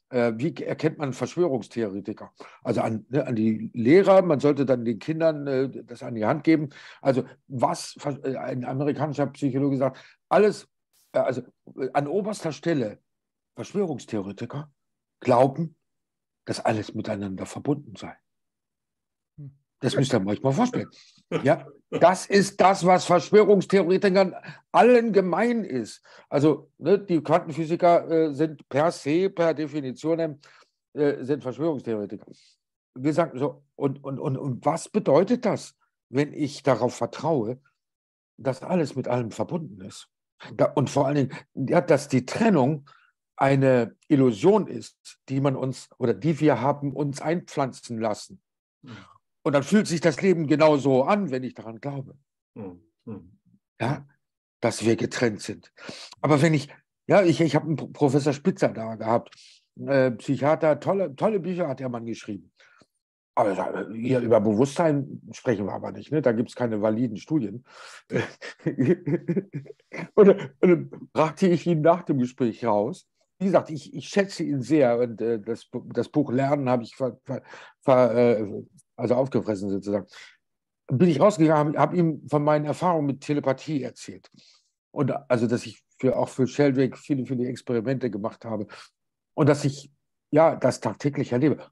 Äh, wie erkennt man Verschwörungstheoretiker? Also an, ne, an, die Lehrer, man sollte dann den Kindern äh, das an die Hand geben. Also was äh, ein amerikanischer Psychologe sagt, alles, äh, also äh, an oberster Stelle Verschwörungstheoretiker glauben, dass alles miteinander verbunden sei. Das müsst ihr euch mal vorstellen. Ja, das ist das, was Verschwörungstheoretikern allen gemein ist. Also ne, die Quantenphysiker äh, sind per se, per Definition, äh, sind Verschwörungstheoretiker. Sagen so, und, und, und, und was bedeutet das, wenn ich darauf vertraue, dass alles mit allem verbunden ist? Da, und vor allen Dingen, ja, dass die Trennung eine Illusion ist, die man uns oder die wir haben uns einpflanzen lassen. Und dann fühlt sich das Leben genauso an, wenn ich daran glaube. Mhm. Ja, dass wir getrennt sind. Aber wenn ich, ja, ich, ich habe einen Professor Spitzer da gehabt, äh, Psychiater, tolle, tolle Bücher hat der Mann geschrieben. Aber hier über Bewusstsein sprechen wir aber nicht. Ne? Da gibt es keine validen Studien. und, und dann brachte ich ihn nach dem Gespräch raus. Wie gesagt, ich, ich schätze ihn sehr und äh, das, das Buch Lernen habe ich ver, ver, ver, äh, also aufgefressen sozusagen. Bin ich rausgegangen, habe ihm von meinen Erfahrungen mit Telepathie erzählt. Und also, dass ich für, auch für Sheldrake viele, viele Experimente gemacht habe und dass ich ja das tagtäglich erlebe.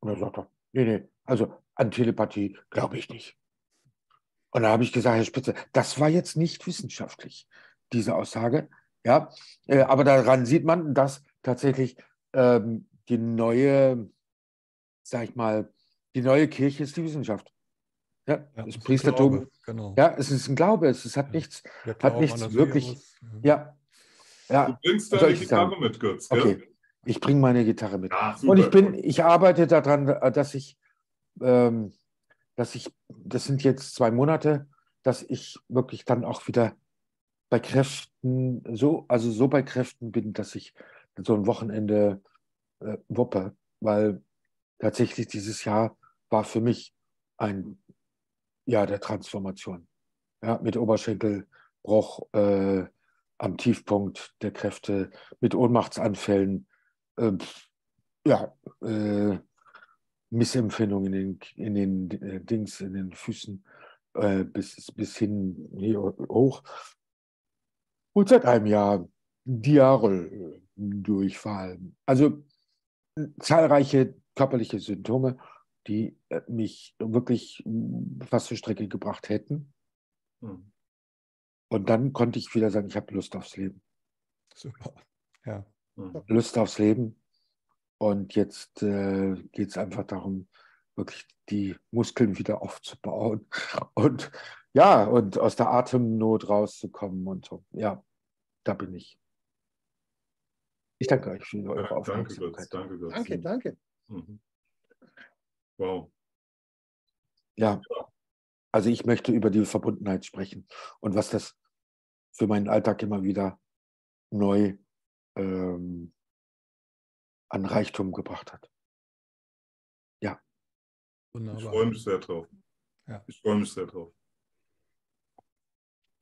Und er sagte, nee, nee, also an Telepathie glaube ich nicht. Und da habe ich gesagt, Herr Spitze, das war jetzt nicht wissenschaftlich, diese Aussage. Ja, äh, aber daran sieht man, dass tatsächlich ähm, die neue, sag ich mal, die neue Kirche ist die Wissenschaft. Ja, ja das Priestertum. Glaube, genau. Ja, es ist ein Glaube, es, es hat ja. nichts, hat nichts wirklich. Ja. ja. Du bringst deine Gitarre sagen? mit, Götz. Gell? Okay, ich bringe meine Gitarre mit. Ja, Und ich bin, ich arbeite daran, dass ich, ähm, dass ich, das sind jetzt zwei Monate, dass ich wirklich dann auch wieder bei Kräften, so, also so bei Kräften bin, dass ich so ein Wochenende äh, wuppe, weil tatsächlich dieses Jahr war für mich ein Jahr der Transformation. Ja, mit Oberschenkelbruch äh, am Tiefpunkt der Kräfte, mit Ohnmachtsanfällen, äh, ja, äh, Missempfindungen in den, in den äh, Dings, in den Füßen äh, bis, bis hin hier hoch. Und seit einem Jahr Diarrhoe-Durchfall. Also zahlreiche körperliche Symptome, die äh, mich wirklich hm, fast zur Strecke gebracht hätten. Mhm. Und dann konnte ich wieder sagen, ich habe Lust aufs Leben. Super, ja. Mhm. Lust aufs Leben. Und jetzt äh, geht es einfach darum, wirklich die Muskeln wieder aufzubauen und ja, und aus der Atemnot rauszukommen und so. Ja, da bin ich. Ich danke euch für eure Aufmerksamkeit. Danke, Gott, danke, danke. Mhm. Wow. Ja. Also ich möchte über die Verbundenheit sprechen und was das für meinen Alltag immer wieder neu ähm, an Reichtum gebracht hat. Ja. Wunderbar. Ich freue mich sehr drauf. Ja. Ich freue mich sehr drauf.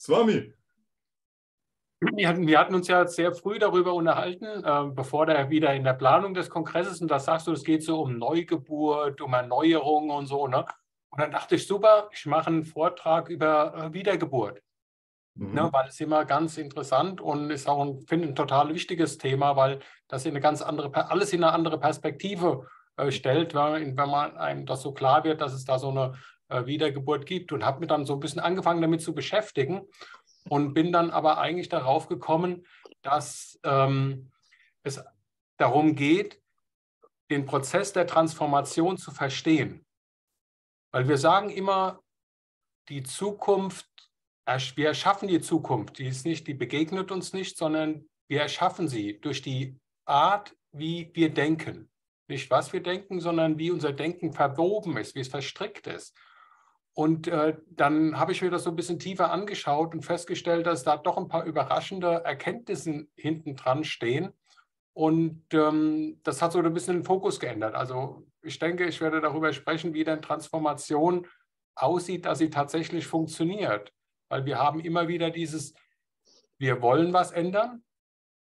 Swami, wir hatten, wir hatten, uns ja sehr früh darüber unterhalten, äh, bevor der wieder in der Planung des Kongresses, und da sagst du, es geht so um Neugeburt, um Erneuerung und so. Ne? Und dann dachte ich, super, ich mache einen Vortrag über äh, Wiedergeburt. Mhm. Ne, weil es immer ganz interessant und ist auch ein, finde ein total wichtiges Thema, weil das in eine ganz andere, alles in eine andere Perspektive äh, stellt, wenn, wenn man einem das so klar wird, dass es da so eine äh, Wiedergeburt gibt. Und habe mir dann so ein bisschen angefangen, damit zu beschäftigen und bin dann aber eigentlich darauf gekommen, dass ähm, es darum geht, den Prozess der Transformation zu verstehen. Weil wir sagen immer, die Zukunft wir erschaffen die Zukunft. Die ist nicht, die begegnet uns nicht, sondern wir erschaffen sie durch die Art, wie wir denken. Nicht was wir denken, sondern wie unser Denken verwoben ist, wie es verstrickt ist. Und äh, dann habe ich mir das so ein bisschen tiefer angeschaut und festgestellt, dass da doch ein paar überraschende Erkenntnisse hinten dran stehen. Und ähm, das hat so ein bisschen den Fokus geändert. Also ich denke, ich werde darüber sprechen, wie denn Transformation aussieht, dass sie tatsächlich funktioniert. Weil wir haben immer wieder dieses, wir wollen was ändern,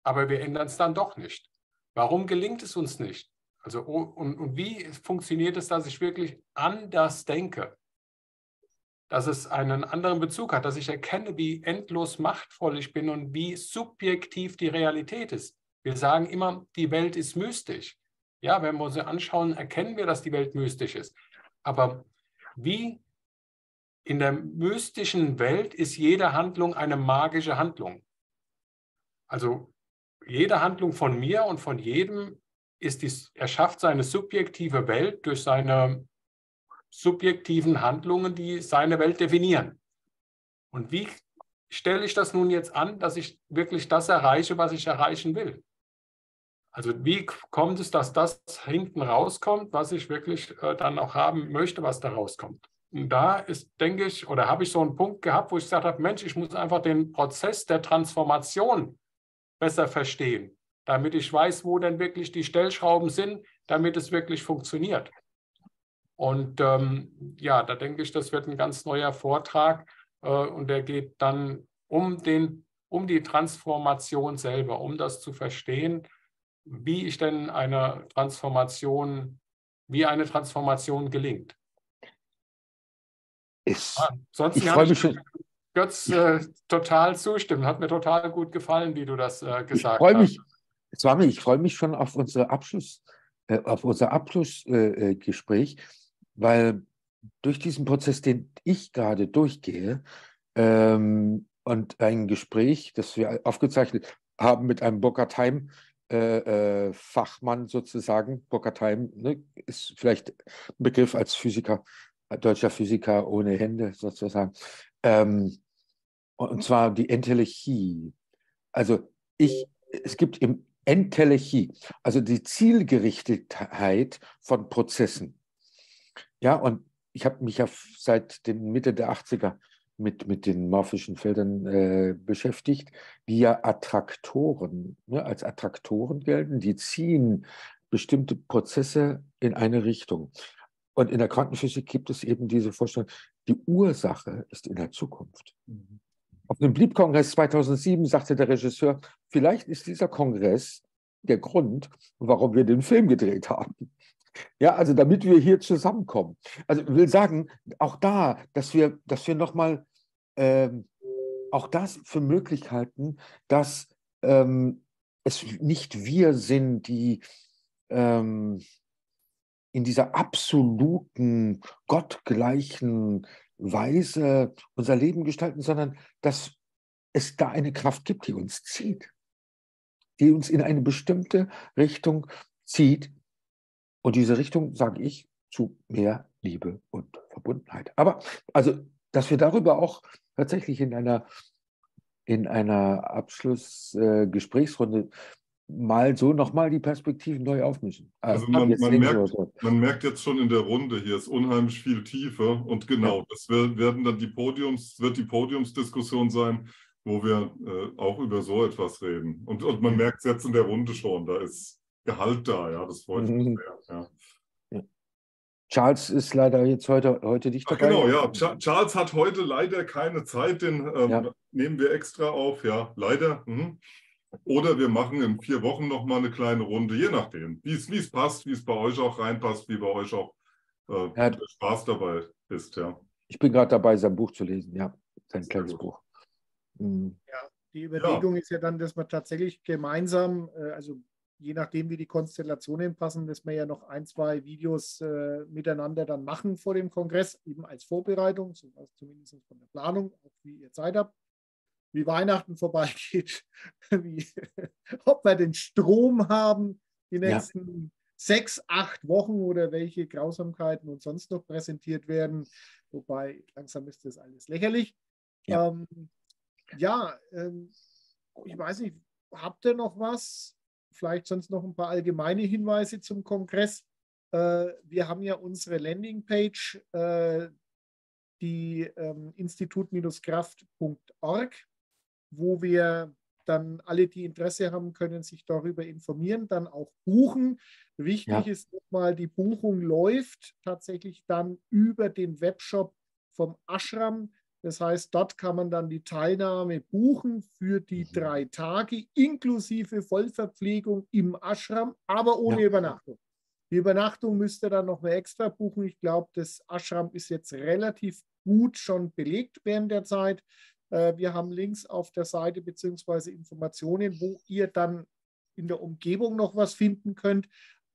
aber wir ändern es dann doch nicht. Warum gelingt es uns nicht? Also, oh, und, und wie funktioniert es, dass ich wirklich anders denke? Dass es einen anderen Bezug hat, dass ich erkenne, wie endlos machtvoll ich bin und wie subjektiv die Realität ist. Wir sagen immer, die Welt ist mystisch. Ja, wenn wir uns anschauen, erkennen wir, dass die Welt mystisch ist. Aber wie in der mystischen Welt ist jede Handlung eine magische Handlung. Also jede Handlung von mir und von jedem ist dies, er schafft seine subjektive Welt durch seine subjektiven Handlungen, die seine Welt definieren. Und wie stelle ich das nun jetzt an, dass ich wirklich das erreiche, was ich erreichen will? Also wie kommt es, dass das hinten rauskommt, was ich wirklich äh, dann auch haben möchte, was da rauskommt? Und da ist, denke ich, oder habe ich so einen Punkt gehabt, wo ich gesagt habe, Mensch, ich muss einfach den Prozess der Transformation besser verstehen, damit ich weiß, wo denn wirklich die Stellschrauben sind, damit es wirklich funktioniert. Und ähm, ja, da denke ich, das wird ein ganz neuer Vortrag äh, und der geht dann um, den, um die Transformation selber, um das zu verstehen, wie ich denn eine Transformation, wie eine Transformation gelingt. Ist, ah, ich freue mich schon. Götz äh, total zustimmen. Hat mir total gut gefallen, wie du das äh, gesagt ich mich, hast. Swami, ich freue mich schon auf unser Abschluss, äh, auf unser Abschlussgespräch, weil durch diesen Prozess, den ich gerade durchgehe, ähm, und ein Gespräch, das wir aufgezeichnet haben mit einem Burkhard Heim, äh, äh, Fachmann sozusagen. Burkhard Heim ne, ist vielleicht ein Begriff als Physiker, deutscher Physiker ohne Hände sozusagen. Ähm, und zwar die Entelechie. Also ich, es gibt im Entelechie, also die Zielgerichtetheit von Prozessen. Ja, und ich habe mich ja seit den Mitte der 80er mit, mit den morphischen Feldern äh, beschäftigt, die ja Attraktoren, ne, als Attraktoren gelten, die ziehen bestimmte Prozesse in eine Richtung. Und in der Quantenphysik gibt es eben diese Vorstellung, die Ursache ist in der Zukunft. Mhm. Auf dem Blieb-Kongress 2007 sagte der Regisseur, vielleicht ist dieser Kongress der Grund, warum wir den Film gedreht haben. Ja, also damit wir hier zusammenkommen. Also ich will sagen, auch da, dass wir, dass wir nochmal ähm, auch das für möglich halten, dass ähm, es nicht wir sind, die ähm, in dieser absoluten, gottgleichen Weise unser Leben gestalten, sondern dass es da eine Kraft gibt, die uns zieht, die uns in eine bestimmte Richtung zieht. Und diese Richtung, sage ich, zu mehr Liebe und Verbundenheit. Aber also, dass wir darüber auch tatsächlich in einer, in einer Abschlussgesprächsrunde äh, mal so nochmal die Perspektiven neu aufmischen. Also, also man, man, merkt, man, merkt, jetzt schon in der Runde, hier ist unheimlich viel Tiefe und genau, ja. das werden dann die Podiums, wird die Podiumsdiskussion sein, wo wir äh, auch über so etwas reden. Und, und man merkt es jetzt in der Runde schon, da ist Gehalt da, ja, das freut mich mhm. sehr. Ja. Charles ist leider jetzt heute, heute nicht dabei. Ach genau, ja. Charles hat heute leider keine Zeit, den ähm, ja. nehmen wir extra auf, ja, leider. Mhm. Oder wir machen in vier Wochen nochmal eine kleine Runde, je nachdem, wie es passt, wie es bei euch auch reinpasst, wie bei euch auch äh, ja. Spaß dabei ist. Ja. Ich bin gerade dabei, sein Buch zu lesen, ja, sein kleines Buch. Mhm. Ja, die Überlegung ja. ist ja dann, dass man tatsächlich gemeinsam, äh, also je nachdem, wie die Konstellationen passen, dass wir ja noch ein, zwei Videos äh, miteinander dann machen vor dem Kongress, eben als Vorbereitung, zumindest von der Planung, auch wie ihr Zeit habt wie Weihnachten vorbeigeht, wie, ob wir den Strom haben die nächsten ja. sechs, acht Wochen oder welche Grausamkeiten uns sonst noch präsentiert werden. Wobei langsam ist das alles lächerlich. Ja, ähm, ja ähm, ich weiß nicht, habt ihr noch was? Vielleicht sonst noch ein paar allgemeine Hinweise zum Kongress. Äh, wir haben ja unsere Landingpage, äh, die ähm, institut-kraft.org, wo wir dann alle, die Interesse haben, können sich darüber informieren, dann auch buchen. Wichtig ja. ist nochmal, die Buchung läuft tatsächlich dann über den Webshop vom Ashram. Das heißt, dort kann man dann die Teilnahme buchen für die mhm. drei Tage inklusive Vollverpflegung im Ashram, aber ohne ja. Übernachtung. Die Übernachtung müsste dann noch mal extra buchen. Ich glaube, das Ashram ist jetzt relativ gut schon belegt während der Zeit. Äh, wir haben Links auf der Seite beziehungsweise Informationen, wo ihr dann in der Umgebung noch was finden könnt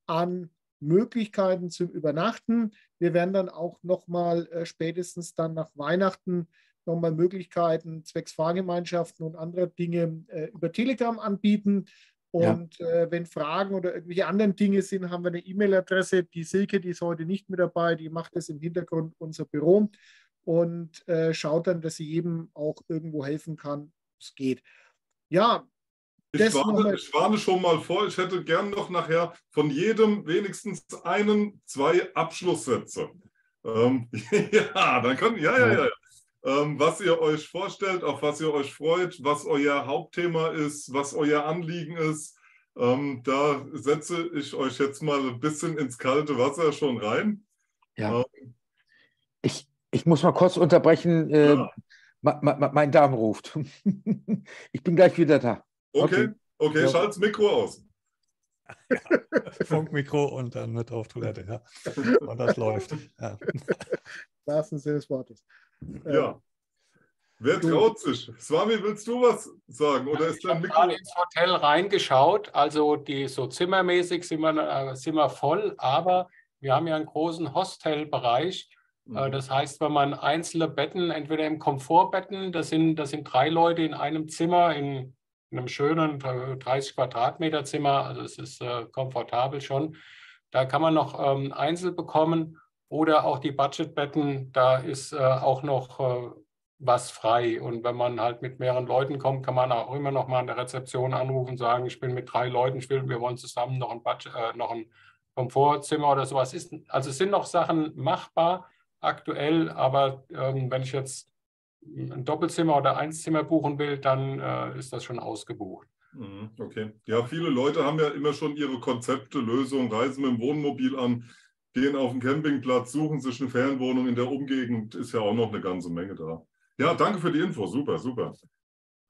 an Möglichkeiten zum Übernachten. Wir werden dann auch nochmal äh, spätestens dann nach Weihnachten nochmal Möglichkeiten zwecks Fahrgemeinschaften und anderer Dinge äh, über Telegram anbieten. Und ja. äh, wenn Fragen oder irgendwelche anderen Dinge sind, haben wir eine E-Mail-Adresse. Die Silke, die ist heute nicht mit dabei, die macht das im Hintergrund unser Büro und äh, schaut dann, dass sie jedem auch irgendwo helfen kann, es geht. Ja. Ich warne, ich warne, schon mal vor, ich hätte gern noch nachher von jedem wenigstens einen, zwei Abschlusssätze. Ähm, ja, dann können, ja, ja, ja. ja. Ähm, was ihr euch vorstellt, auf was ihr euch freut, was euer Hauptthema ist, was euer Anliegen ist. Ähm, da setze ich euch jetzt mal ein bisschen ins kalte Wasser schon rein. Ja. Ähm, ich, ich muss mal kurz unterbrechen. Äh, ja. mein Darm ruft. ich bin gleich wieder da. Okay, okay, okay schalt das Mikro aus. Ja, Funkmikro und dann mit auf Toilette, ja. Und das läuft. Ja. Wahrsten Sinne des Wortes. Ja. Ähm, Wer traut sich? Swami, willst du was sagen? Oder ist? Ich habe ins Hotel reingeschaut. Also die so zimmermäßig sind wir, äh, sind wir voll, aber wir haben ja einen großen Hostelbereich äh, mhm. Das heißt, wenn man einzelne Betten, entweder im Komfortbetten, das sind, das sind drei Leute in einem Zimmer, in, in einem schönen 30 Quadratmeter Zimmer, also es ist äh, komfortabel schon. Da kann man noch ähm, einzeln bekommen oder auch die Budgetbetten, da ist äh, auch noch äh, was frei. Und wenn man halt mit mehreren Leuten kommt, kann man auch immer noch mal an der Rezeption anrufen und sagen, ich bin mit drei Leuten, ich will, wir wollen zusammen noch ein, Budget, äh, noch ein Komfortzimmer oder sowas. Ist, also es sind noch Sachen machbar aktuell, aber ähm, wenn ich jetzt ein Doppelzimmer oder Einzimmer buchen will, dann äh, ist das schon ausgebucht. Mhm, okay. Ja, viele Leute haben ja immer schon ihre Konzepte, Lösungen, reisen mit dem Wohnmobil an, gehen auf den Campingplatz, suchen sich eine Fernwohnung in der Umgegend, ist ja auch noch eine ganze Menge da. Ja, danke für die Info, super, super.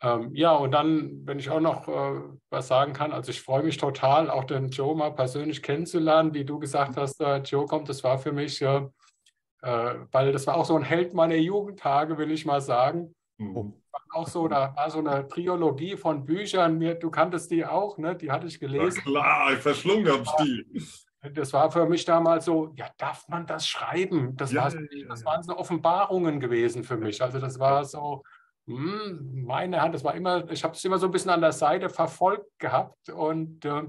Ähm, ja, und dann, wenn ich auch noch äh, was sagen kann, also ich freue mich total, auch den Joe mal persönlich kennenzulernen, wie du gesagt hast, äh, Joe kommt, das war für mich äh, äh, weil das war auch so ein Held meiner Jugendtage, will ich mal sagen. Mhm. Auch so, da war so eine Trilogie von Büchern, du kanntest die auch, ne? die hatte ich gelesen. Ja, klar, ich verschlungen habe die. Das war für mich damals so, ja, darf man das schreiben? Das, ja, war das waren so Offenbarungen gewesen für mich. Also das war so, hm, meine Hand, das war immer, ich habe es immer so ein bisschen an der Seite verfolgt gehabt und äh,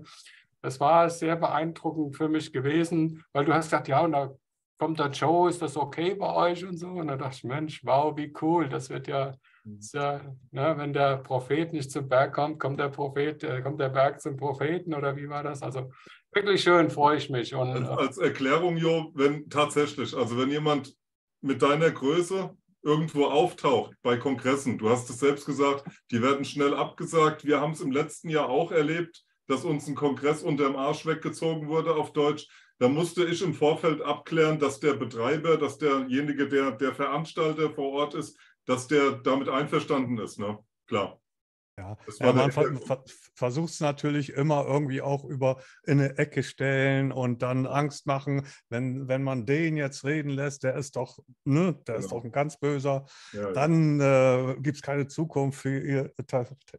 das war sehr beeindruckend für mich gewesen, weil du hast gesagt, ja, und da kommt der Joe, ist das okay bei euch und so? Und da dachte ich, Mensch, wow, wie cool, das wird ja, mhm. ja ne, wenn der Prophet nicht zum Berg kommt, kommt der Prophet, äh, kommt der Berg zum Propheten oder wie war das? Also wirklich schön, freue ich mich. Und, als, als Erklärung, Jo, wenn tatsächlich, also wenn jemand mit deiner Größe irgendwo auftaucht bei Kongressen, du hast es selbst gesagt, die werden schnell abgesagt. Wir haben es im letzten Jahr auch erlebt, dass uns ein Kongress unter dem Arsch weggezogen wurde auf Deutsch da musste ich im Vorfeld abklären, dass der Betreiber, dass derjenige, der der Veranstalter vor Ort ist, dass der damit einverstanden ist. Ne? Klar. Ja, ja man ver ver versucht es natürlich immer irgendwie auch über in eine Ecke stellen und dann Angst machen, wenn, wenn man den jetzt reden lässt, der ist doch, ne, der genau. ist doch ein ganz böser, ja, dann ja. äh, gibt es keine Zukunft für ihr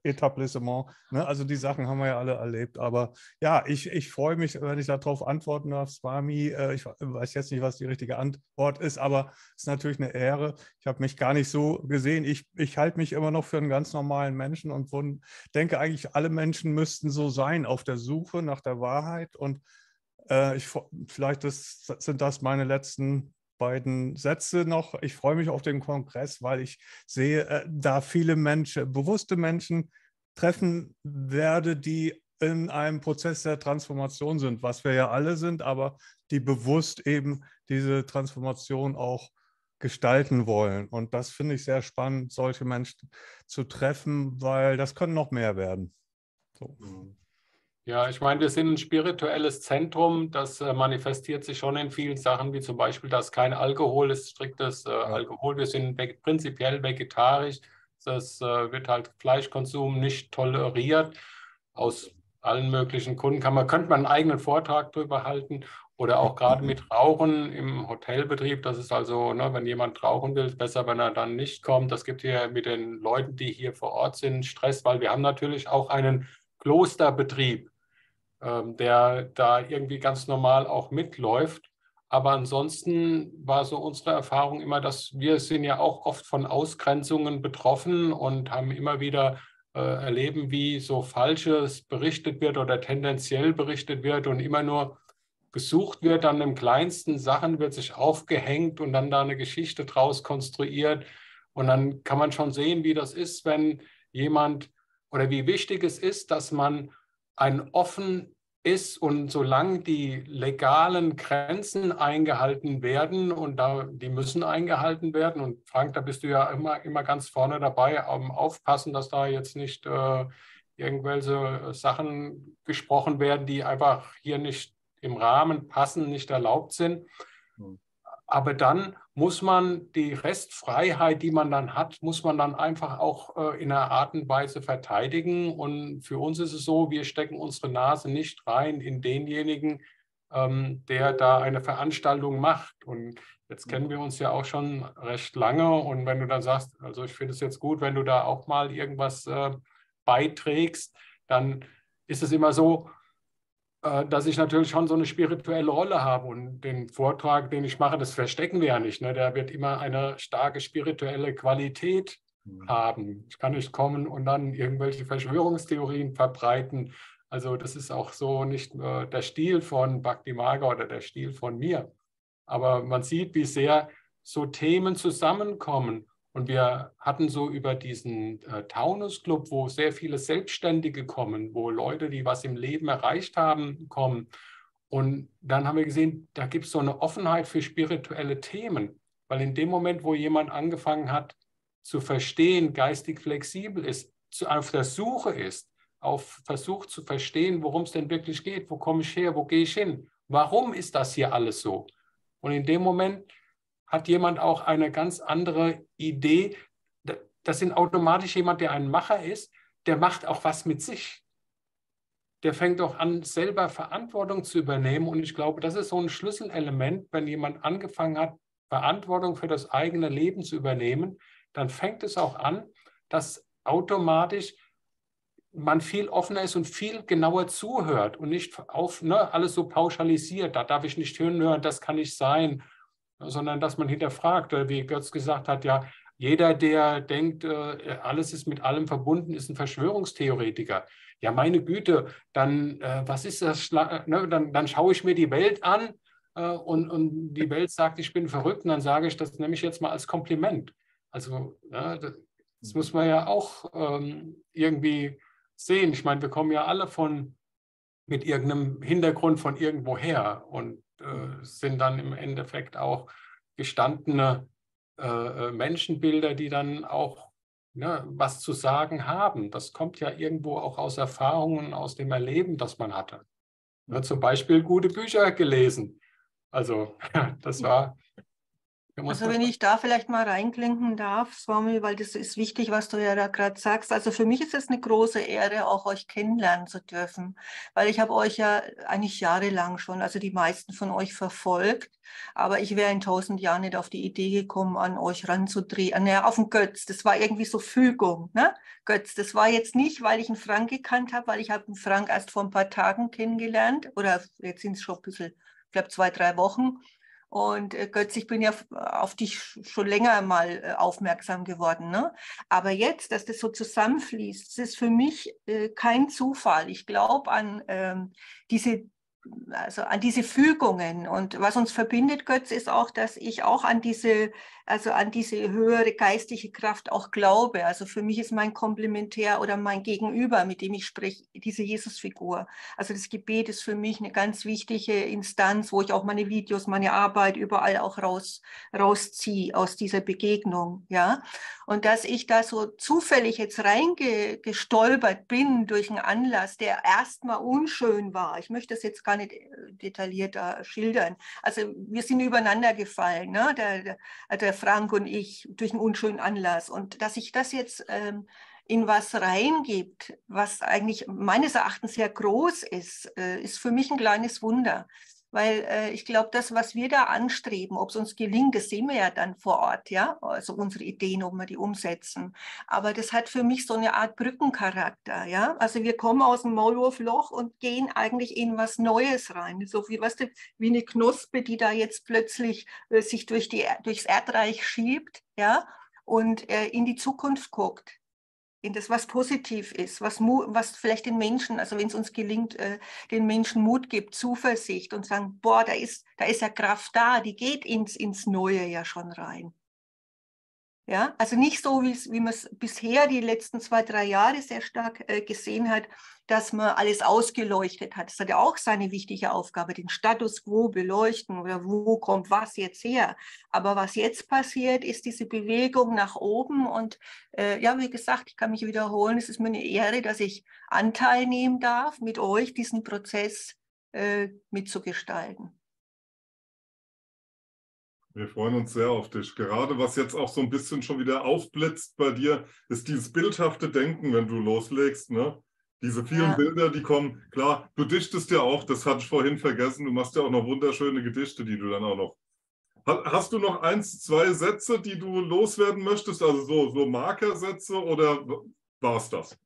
Etablissement. Ne? Also die Sachen haben wir ja alle erlebt. Aber ja, ich, ich freue mich, wenn ich darauf antworten darf, Swami. Äh, ich weiß jetzt nicht, was die richtige Antwort ist, aber es ist natürlich eine Ehre. Ich habe mich gar nicht so gesehen. Ich, ich halte mich immer noch für einen ganz normalen Menschen und und denke eigentlich, alle Menschen müssten so sein, auf der Suche nach der Wahrheit. Und äh, ich, vielleicht ist, sind das meine letzten beiden Sätze noch. Ich freue mich auf den Kongress, weil ich sehe, äh, da viele Menschen, bewusste Menschen treffen werde, die in einem Prozess der Transformation sind, was wir ja alle sind, aber die bewusst eben diese Transformation auch gestalten wollen. Und das finde ich sehr spannend, solche Menschen zu treffen, weil das können noch mehr werden. So. Mhm. Ja, ich meine, wir sind ein spirituelles Zentrum, das äh, manifestiert sich schon in vielen Sachen, wie zum Beispiel, dass kein Alkohol ist, striktes äh, ja. Alkohol. Wir sind ve prinzipiell vegetarisch. Das äh, wird halt Fleischkonsum nicht toleriert. Aus allen möglichen Gründen kann man, könnte man einen eigenen Vortrag darüber halten. Oder auch gerade mit Rauchen im Hotelbetrieb. Das ist also, ne, wenn jemand rauchen will, besser, wenn er dann nicht kommt. Das gibt hier mit den Leuten, die hier vor Ort sind, Stress, weil wir haben natürlich auch einen Klosterbetrieb, ähm, der da irgendwie ganz normal auch mitläuft. Aber ansonsten war so unsere Erfahrung immer, dass wir sind ja auch oft von Ausgrenzungen betroffen und haben immer wieder äh, erleben, wie so Falsches berichtet wird oder tendenziell berichtet wird und immer nur gesucht wird an den kleinsten Sachen, wird sich aufgehängt und dann da eine Geschichte draus konstruiert. Und dann kann man schon sehen, wie das ist, wenn jemand oder wie wichtig es ist, dass man ein offen ist und solange die legalen Grenzen eingehalten werden und da die müssen eingehalten werden und Frank, da bist du ja immer, immer ganz vorne dabei, um aufpassen, dass da jetzt nicht äh, irgendwelche Sachen gesprochen werden, die einfach hier nicht im Rahmen passen, nicht erlaubt sind. Hm. Aber dann muss man die Restfreiheit, die man dann hat, muss man dann einfach auch äh, in einer Art und Weise verteidigen. Und für uns ist es so, wir stecken unsere Nase nicht rein in denjenigen, ähm, der da eine Veranstaltung macht. Und jetzt kennen wir uns ja auch schon recht lange. Und wenn du dann sagst, also ich finde es jetzt gut, wenn du da auch mal irgendwas äh, beiträgst, dann ist es immer so, dass ich natürlich schon so eine spirituelle Rolle habe. Und den Vortrag, den ich mache, das verstecken wir ja nicht. Ne? Der wird immer eine starke spirituelle Qualität mhm. haben. Ich kann nicht kommen und dann irgendwelche Verschwörungstheorien verbreiten. Also das ist auch so nicht äh, der Stil von Bhakti Marga oder der Stil von mir. Aber man sieht, wie sehr so Themen zusammenkommen. Und wir hatten so über diesen äh, Taunus Club, wo sehr viele Selbstständige kommen, wo Leute, die was im Leben erreicht haben, kommen. Und dann haben wir gesehen, da gibt es so eine Offenheit für spirituelle Themen. Weil in dem Moment, wo jemand angefangen hat zu verstehen, geistig flexibel ist, zu, auf der Suche ist, auf versucht zu verstehen, worum es denn wirklich geht, wo komme ich her, wo gehe ich hin, warum ist das hier alles so? Und in dem Moment hat jemand auch eine ganz andere Idee. Das sind automatisch jemand, der ein Macher ist, der macht auch was mit sich. Der fängt auch an, selber Verantwortung zu übernehmen. Und ich glaube, das ist so ein Schlüsselelement, wenn jemand angefangen hat, Verantwortung für das eigene Leben zu übernehmen, dann fängt es auch an, dass automatisch man viel offener ist und viel genauer zuhört und nicht auf ne, alles so pauschalisiert. Da darf ich nicht hören, das kann nicht sein sondern dass man hinterfragt, wie Götz gesagt hat, ja, jeder, der denkt, äh, alles ist mit allem verbunden, ist ein Verschwörungstheoretiker. Ja, meine Güte, dann, äh, was ist das? Ne, dann, dann schaue ich mir die Welt an äh, und, und die Welt sagt, ich bin verrückt, und dann sage ich, das nehme ich jetzt mal als Kompliment. Also, das muss man ja auch ähm, irgendwie sehen. Ich meine, wir kommen ja alle von mit irgendeinem Hintergrund von irgendwoher und äh, sind dann im Endeffekt auch gestandene äh, äh, Menschenbilder, die dann auch ne, was zu sagen haben. Das kommt ja irgendwo auch aus Erfahrungen, aus dem Erleben, das man hatte. Ja, zum Beispiel gute Bücher gelesen. Also das war also wenn ich da vielleicht mal reinklinken darf, Swami, weil das ist wichtig, was du ja da gerade sagst. Also für mich ist es eine große Ehre, auch euch kennenlernen zu dürfen, weil ich habe euch ja eigentlich jahrelang schon, also die meisten von euch verfolgt, aber ich wäre in tausend Jahren nicht auf die Idee gekommen, an euch ranzudrehen, naja, auf den Götz. Das war irgendwie so Fügung, ne? Götz, das war jetzt nicht, weil ich einen Frank gekannt habe, weil ich habe einen Frank erst vor ein paar Tagen kennengelernt oder jetzt sind es schon ein bisschen, ich glaube zwei, drei Wochen. Und äh, Götz, ich bin ja auf dich schon länger mal äh, aufmerksam geworden. Ne? Aber jetzt, dass das so zusammenfließt, das ist für mich äh, kein Zufall. Ich glaube an ähm, diese also an diese Fügungen. Und was uns verbindet, Götz, ist auch, dass ich auch an diese, also an diese höhere geistliche Kraft auch glaube. Also für mich ist mein Komplementär oder mein Gegenüber, mit dem ich spreche, diese Jesusfigur. Also das Gebet ist für mich eine ganz wichtige Instanz, wo ich auch meine Videos, meine Arbeit überall auch raus, rausziehe aus dieser Begegnung. Ja. Und dass ich da so zufällig jetzt reingestolpert bin durch einen Anlass, der erstmal unschön war. Ich möchte das jetzt gar nicht äh, detaillierter schildern. Also wir sind übereinander gefallen, ne? der, der, der Frank und ich, durch einen unschönen Anlass. Und dass sich das jetzt ähm, in was reingibt, was eigentlich meines Erachtens sehr groß ist, äh, ist für mich ein kleines Wunder. Weil äh, ich glaube, das, was wir da anstreben, ob es uns gelingt, das sehen wir ja dann vor Ort, ja, also unsere Ideen, ob wir die umsetzen. Aber das hat für mich so eine Art Brückencharakter, ja. Also wir kommen aus dem Maulwurfloch und gehen eigentlich in was Neues rein. So wie, weißt du, wie eine Knospe, die da jetzt plötzlich äh, sich durch die, durchs Erdreich schiebt, ja, und äh, in die Zukunft guckt in das, was positiv ist, was, was vielleicht den Menschen, also wenn es uns gelingt, äh, den Menschen Mut gibt, Zuversicht und sagen, boah, da ist, da ist ja Kraft da, die geht ins, ins Neue ja schon rein. Ja, also nicht so, wie man es bisher die letzten zwei, drei Jahre sehr stark äh, gesehen hat, dass man alles ausgeleuchtet hat. Das hat ja auch seine wichtige Aufgabe, den Status quo beleuchten oder wo kommt was jetzt her. Aber was jetzt passiert, ist diese Bewegung nach oben. Und äh, ja, wie gesagt, ich kann mich wiederholen, es ist mir eine Ehre, dass ich Anteil nehmen darf, mit euch diesen Prozess äh, mitzugestalten. Wir freuen uns sehr auf dich. Gerade was jetzt auch so ein bisschen schon wieder aufblitzt bei dir, ist dieses bildhafte Denken, wenn du loslegst. Ne? Diese vielen ja. Bilder, die kommen. Klar, du dichtest ja auch, das hatte ich vorhin vergessen. Du machst ja auch noch wunderschöne Gedichte, die du dann auch noch. Hast du noch eins, zwei Sätze, die du loswerden möchtest? Also so, so Markersätze oder war es das?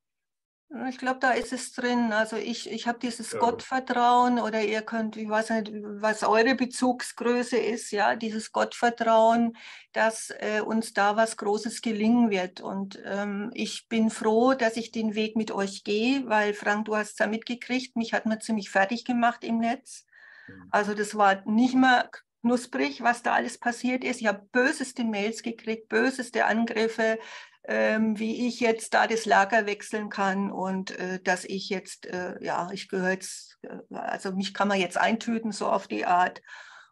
Ich glaube, da ist es drin. Also ich, ich habe dieses ja. Gottvertrauen oder ihr könnt, ich weiß nicht, was eure Bezugsgröße ist, ja, dieses Gottvertrauen, dass äh, uns da was Großes gelingen wird. Und ähm, ich bin froh, dass ich den Weg mit euch gehe, weil Frank, du hast es ja mitgekriegt, mich hat man ziemlich fertig gemacht im Netz. Mhm. Also das war nicht mehr knusprig, was da alles passiert ist. Ich habe böseste Mails gekriegt, böseste Angriffe, ähm, wie ich jetzt da das Lager wechseln kann und äh, dass ich jetzt, äh, ja, ich gehöre jetzt, äh, also mich kann man jetzt eintüten, so auf die Art.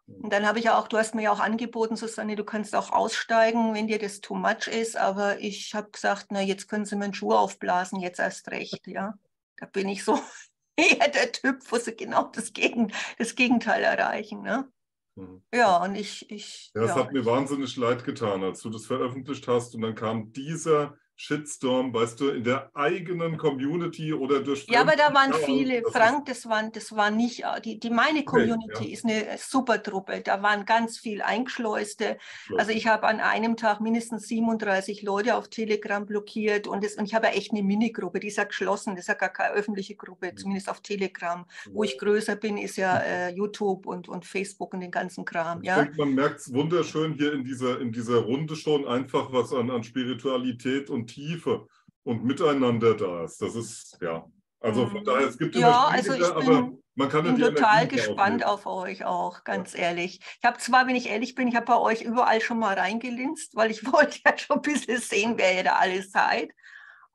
Und dann habe ich ja auch, du hast mir ja auch angeboten, Susanne, du kannst auch aussteigen, wenn dir das too much ist. Aber ich habe gesagt, na, jetzt können Sie meinen Schuh aufblasen, jetzt erst recht, ja. Da bin ich so eher der Typ, wo sie genau das, Gegen, das Gegenteil erreichen, ne? Mhm. Ja, und ich. ich ja, es ja. hat mir wahnsinnig leid getan, als du das veröffentlicht hast und dann kam dieser Shitstorm, weißt du, in der eigenen Community oder durch. Ja, aber da waren viele, das Frank, das waren, das war nicht, äh, die, die meine Community okay, ja. ist eine super Truppe. Da waren ganz viel Eingeschleuste. Also ich habe an einem Tag mindestens 37 Leute auf Telegram blockiert und, das, und ich habe ja echt eine Minigruppe, die ist ja geschlossen, das ist ja gar keine öffentliche Gruppe, mhm. zumindest auf Telegram. Ja. Wo ich größer bin, ist ja äh, YouTube und, und Facebook und den ganzen Kram. Ich ja? denke, man merkt es wunderschön hier in dieser, in dieser Runde schon einfach, was an, an Spiritualität und Tiefe und Miteinander da ist. Das ist, ja. Also von daher, es gibt ja, immer also ich bin, aber man kann bin total gespannt auf euch auch, ganz ja. ehrlich. Ich habe zwar, wenn ich ehrlich bin, ich habe bei euch überall schon mal reingelinst, weil ich wollte ja schon ein bisschen sehen, wer ihr da alles seid.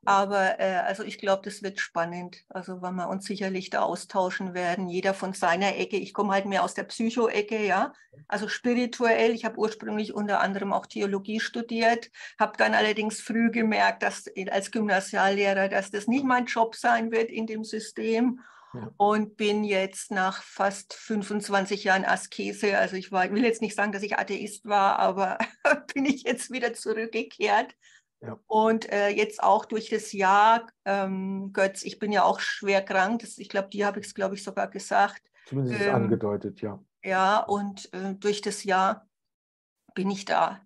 Aber äh, also ich glaube, das wird spannend. Also weil wir uns sicherlich da austauschen werden, jeder von seiner Ecke. Ich komme halt mehr aus der Psycho-Ecke, ja. Also spirituell. Ich habe ursprünglich unter anderem auch Theologie studiert, habe dann allerdings früh gemerkt, dass als Gymnasiallehrer, dass das nicht mein Job sein wird in dem System. Ja. Und bin jetzt nach fast 25 Jahren Askese, also ich war, will jetzt nicht sagen, dass ich Atheist war, aber bin ich jetzt wieder zurückgekehrt ja. Und äh, jetzt auch durch das Jahr, ähm, Götz, ich bin ja auch schwer krank, das, ich glaube, die habe ich es, glaube ich, sogar gesagt. Zumindest ähm, angedeutet, ja. Ja, und äh, durch das Jahr bin ich da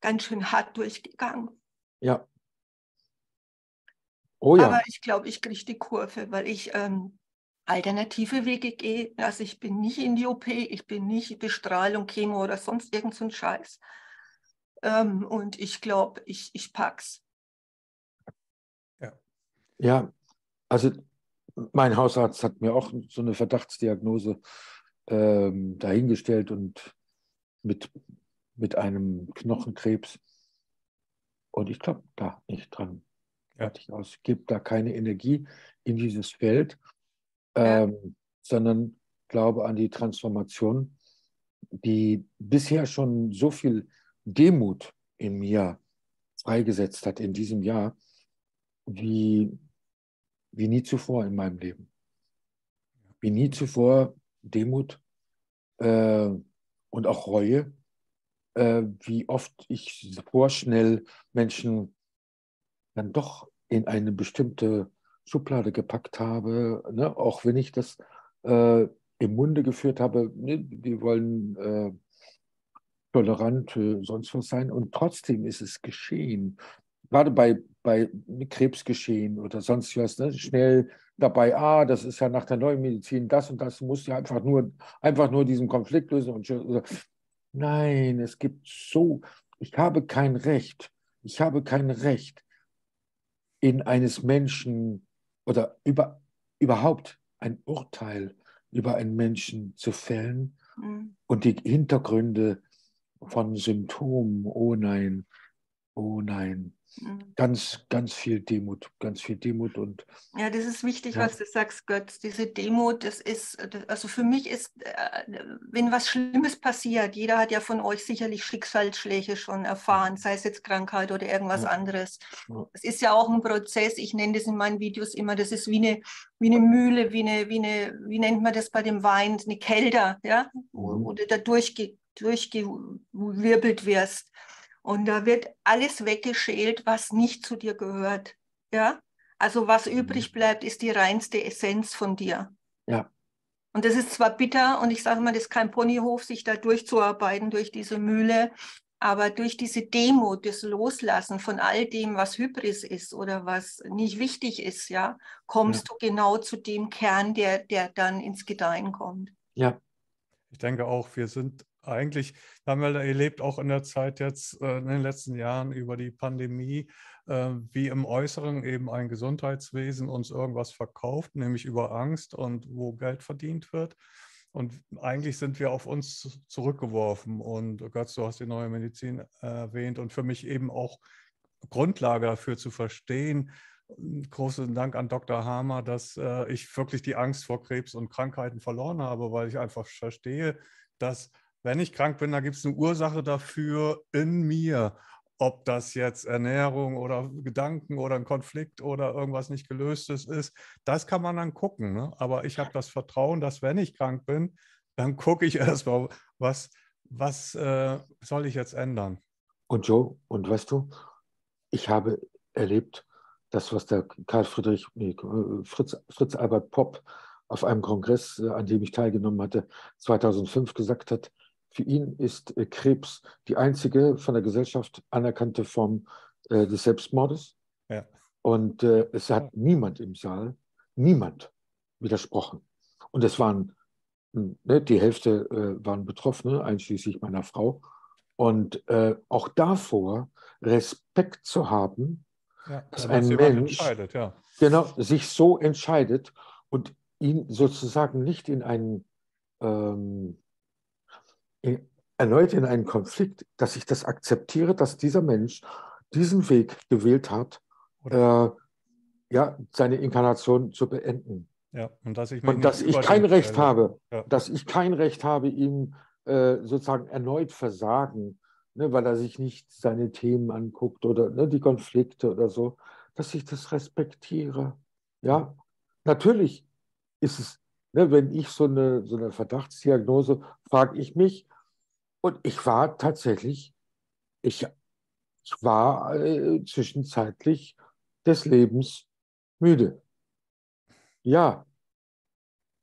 ganz schön hart durchgegangen. Ja. Oh ja. Aber ich glaube, ich kriege die Kurve, weil ich ähm, alternative Wege gehe. Also ich bin nicht in die OP, ich bin nicht Bestrahlung, Chemo oder sonst irgend so Scheiß. Ähm, und ich glaube, ich, ich pack's. Ja. ja, also mein Hausarzt hat mir auch so eine Verdachtsdiagnose ähm, dahingestellt und mit, mit einem Knochenkrebs. Und ich glaube da nicht dran. Ja. Ich aus. Gebe da keine Energie in dieses Feld, ähm, ja. sondern glaube an die Transformation, die bisher schon so viel Demut in mir freigesetzt hat in diesem Jahr, wie, wie nie zuvor in meinem Leben. Wie nie zuvor Demut äh, und auch Reue, äh, wie oft ich vorschnell Menschen dann doch in eine bestimmte Schublade gepackt habe, ne? auch wenn ich das äh, im Munde geführt habe, ne? die wollen äh, tolerant, äh, sonst was sein. Und trotzdem ist es geschehen. Gerade bei, bei Krebsgeschehen oder sonst was, ne? schnell dabei, ah, das ist ja nach der neuen Medizin, das und das muss ja einfach nur, einfach nur diesen Konflikt lösen. Und, nein, es gibt so, ich habe kein Recht, ich habe kein Recht, in eines Menschen oder über, überhaupt ein Urteil über einen Menschen zu fällen mhm. und die Hintergründe von Symptomen, oh nein, oh nein, Mhm. Ganz, ganz viel Demut, ganz viel Demut und. Ja, das ist wichtig, ja. was du sagst, Götz. Diese Demut, das ist, also für mich ist, äh, wenn was Schlimmes passiert, jeder hat ja von euch sicherlich Schicksalsschläge schon erfahren, sei es jetzt Krankheit oder irgendwas ja. anderes. Es ist ja auch ein Prozess, ich nenne das in meinen Videos immer, das ist wie eine, wie eine Mühle, wie eine, wie eine, wie nennt man das bei dem Wein, eine Kelder, ja, mhm. wo du da durchge, durchgewirbelt wirst. Und da wird alles weggeschält, was nicht zu dir gehört. Ja? Also was mhm. übrig bleibt, ist die reinste Essenz von dir. Ja. Und das ist zwar bitter und ich sage mal, das ist kein Ponyhof, sich da durchzuarbeiten durch diese Mühle, aber durch diese Demut, das Loslassen von all dem, was Hybris ist oder was nicht wichtig ist, ja, kommst ja. du genau zu dem Kern, der, der dann ins Gedeihen kommt. Ja. Ich denke auch, wir sind eigentlich haben wir erlebt, auch in der Zeit jetzt, äh, in den letzten Jahren über die Pandemie, äh, wie im Äußeren eben ein Gesundheitswesen uns irgendwas verkauft, nämlich über Angst und wo Geld verdient wird. Und eigentlich sind wir auf uns zurückgeworfen. Und Götz, du hast die neue Medizin erwähnt und für mich eben auch Grundlage dafür zu verstehen. Großen Dank an Dr. Hamer, dass äh, ich wirklich die Angst vor Krebs und Krankheiten verloren habe, weil ich einfach verstehe, dass wenn ich krank bin, da gibt es eine Ursache dafür in mir. Ob das jetzt Ernährung oder Gedanken oder ein Konflikt oder irgendwas nicht gelöstes ist, das kann man dann gucken. Ne? Aber ich habe das Vertrauen, dass wenn ich krank bin, dann gucke ich erstmal, was, was äh, soll ich jetzt ändern. Und Joe, und weißt du, ich habe erlebt, das, was der Karl Friedrich, nee, Fritz, Fritz Albert Popp auf einem Kongress, äh, an dem ich teilgenommen hatte, 2005 gesagt hat, für ihn ist äh, Krebs die einzige von der Gesellschaft anerkannte Form äh, des Selbstmordes. Ja. Und äh, es hat niemand im Saal, niemand widersprochen. Und es waren, hm, ne, die Hälfte waren Betroffene, einschließlich meiner Frau. Und äh, auch davor Respekt zu haben, ja, dass ein Mensch ja. genau, sich so entscheidet und ihn sozusagen nicht in einen ähm, erneut in einen Konflikt, dass ich das akzeptiere, dass dieser Mensch diesen Weg gewählt hat, äh, ja, seine Inkarnation zu beenden. Ja, und dass ich, und dass ich kein Recht habe, ja. dass ich kein Recht habe, ihm äh, sozusagen erneut versagen, ne, weil er sich nicht seine Themen anguckt oder ne, die Konflikte oder so, dass ich das respektiere. Ja, natürlich ist es, ne, wenn ich so eine, so eine Verdachtsdiagnose, frage ich mich, und ich war tatsächlich, ich, ich war äh, zwischenzeitlich des Lebens müde. Ja.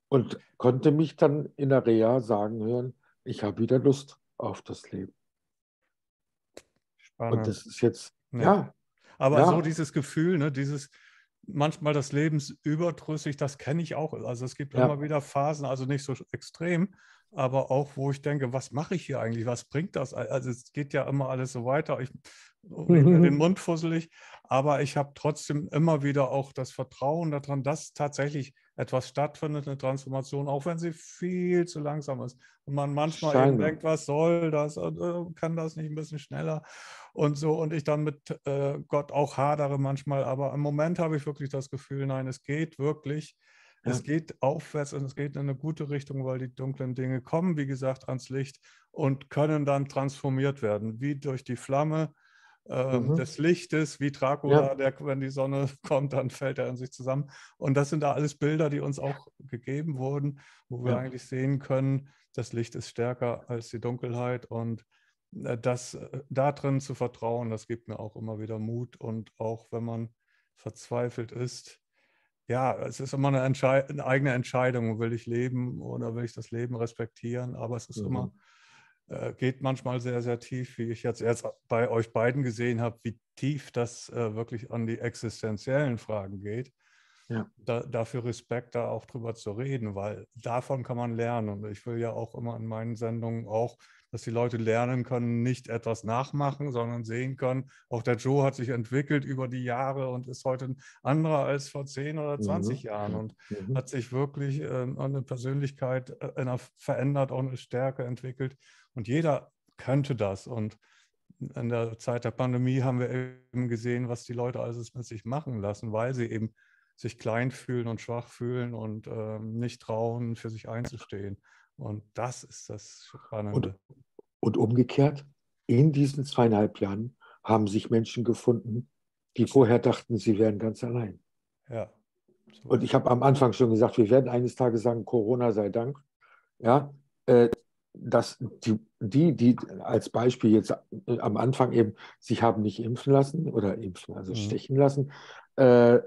Und konnte mich dann in der Reha sagen hören, ich habe wieder Lust auf das Leben. Spannend. Und das ist jetzt, ja. ja. Aber ja. so dieses Gefühl, ne, dieses manchmal das Lebens überdrüssig, das kenne ich auch. Also es gibt ja. immer wieder Phasen, also nicht so extrem, aber auch, wo ich denke, was mache ich hier eigentlich? Was bringt das? Also es geht ja immer alles so weiter. Ich rede mir den Mund fusselig, aber ich habe trotzdem immer wieder auch das Vertrauen daran, dass tatsächlich etwas stattfindet, eine Transformation, auch wenn sie viel zu langsam ist. Und man manchmal Scheinbar. eben denkt, was soll das? Äh, kann das nicht ein bisschen schneller? Und so, und ich dann mit äh, Gott auch hadere manchmal, aber im Moment habe ich wirklich das Gefühl, nein, es geht wirklich. Ja. Es geht aufwärts und es geht in eine gute Richtung, weil die dunklen Dinge kommen, wie gesagt, ans Licht und können dann transformiert werden, wie durch die Flamme äh, mhm. des Lichtes, wie Dracula, ja. der, wenn die Sonne kommt, dann fällt er in sich zusammen. Und das sind da alles Bilder, die uns auch gegeben wurden, wo wir ja. eigentlich sehen können, das Licht ist stärker als die Dunkelheit und äh, das äh, da drin zu vertrauen, das gibt mir auch immer wieder Mut und auch wenn man verzweifelt ist, ja, es ist immer eine, eine, eigene Entscheidung, will ich leben oder will ich das Leben respektieren, aber es ist mhm. immer äh, geht manchmal sehr, sehr tief, wie ich jetzt erst bei euch beiden gesehen habe, wie tief das äh, wirklich an die existenziellen Fragen geht. Ja. Da, dafür Respekt, da auch drüber zu reden, weil davon kann man lernen. Und ich will ja auch immer in meinen Sendungen auch, dass die Leute lernen können, nicht etwas nachmachen, sondern sehen können, auch der Joe hat sich entwickelt über die Jahre und ist heute ein anderer als vor 10 oder 20 mhm. Jahren und mhm. hat sich wirklich äh, eine Persönlichkeit äh, verändert, auch eine Stärke entwickelt. Und jeder könnte das. Und in der Zeit der Pandemie haben wir eben gesehen, was die Leute alles mit sich machen lassen, weil sie eben sich klein fühlen und schwach fühlen und ähm, nicht trauen, für sich einzustehen. Und das ist das Spannende. Und, und umgekehrt, in diesen zweieinhalb Jahren haben sich Menschen gefunden, die vorher dachten, sie wären ganz allein. Ja. So. Und ich habe am Anfang schon gesagt, wir werden eines Tages sagen, Corona sei Dank. Ja, äh, dass die, die, die als Beispiel jetzt äh, am Anfang eben sich haben nicht impfen lassen oder impfen, also mhm. stechen lassen, äh,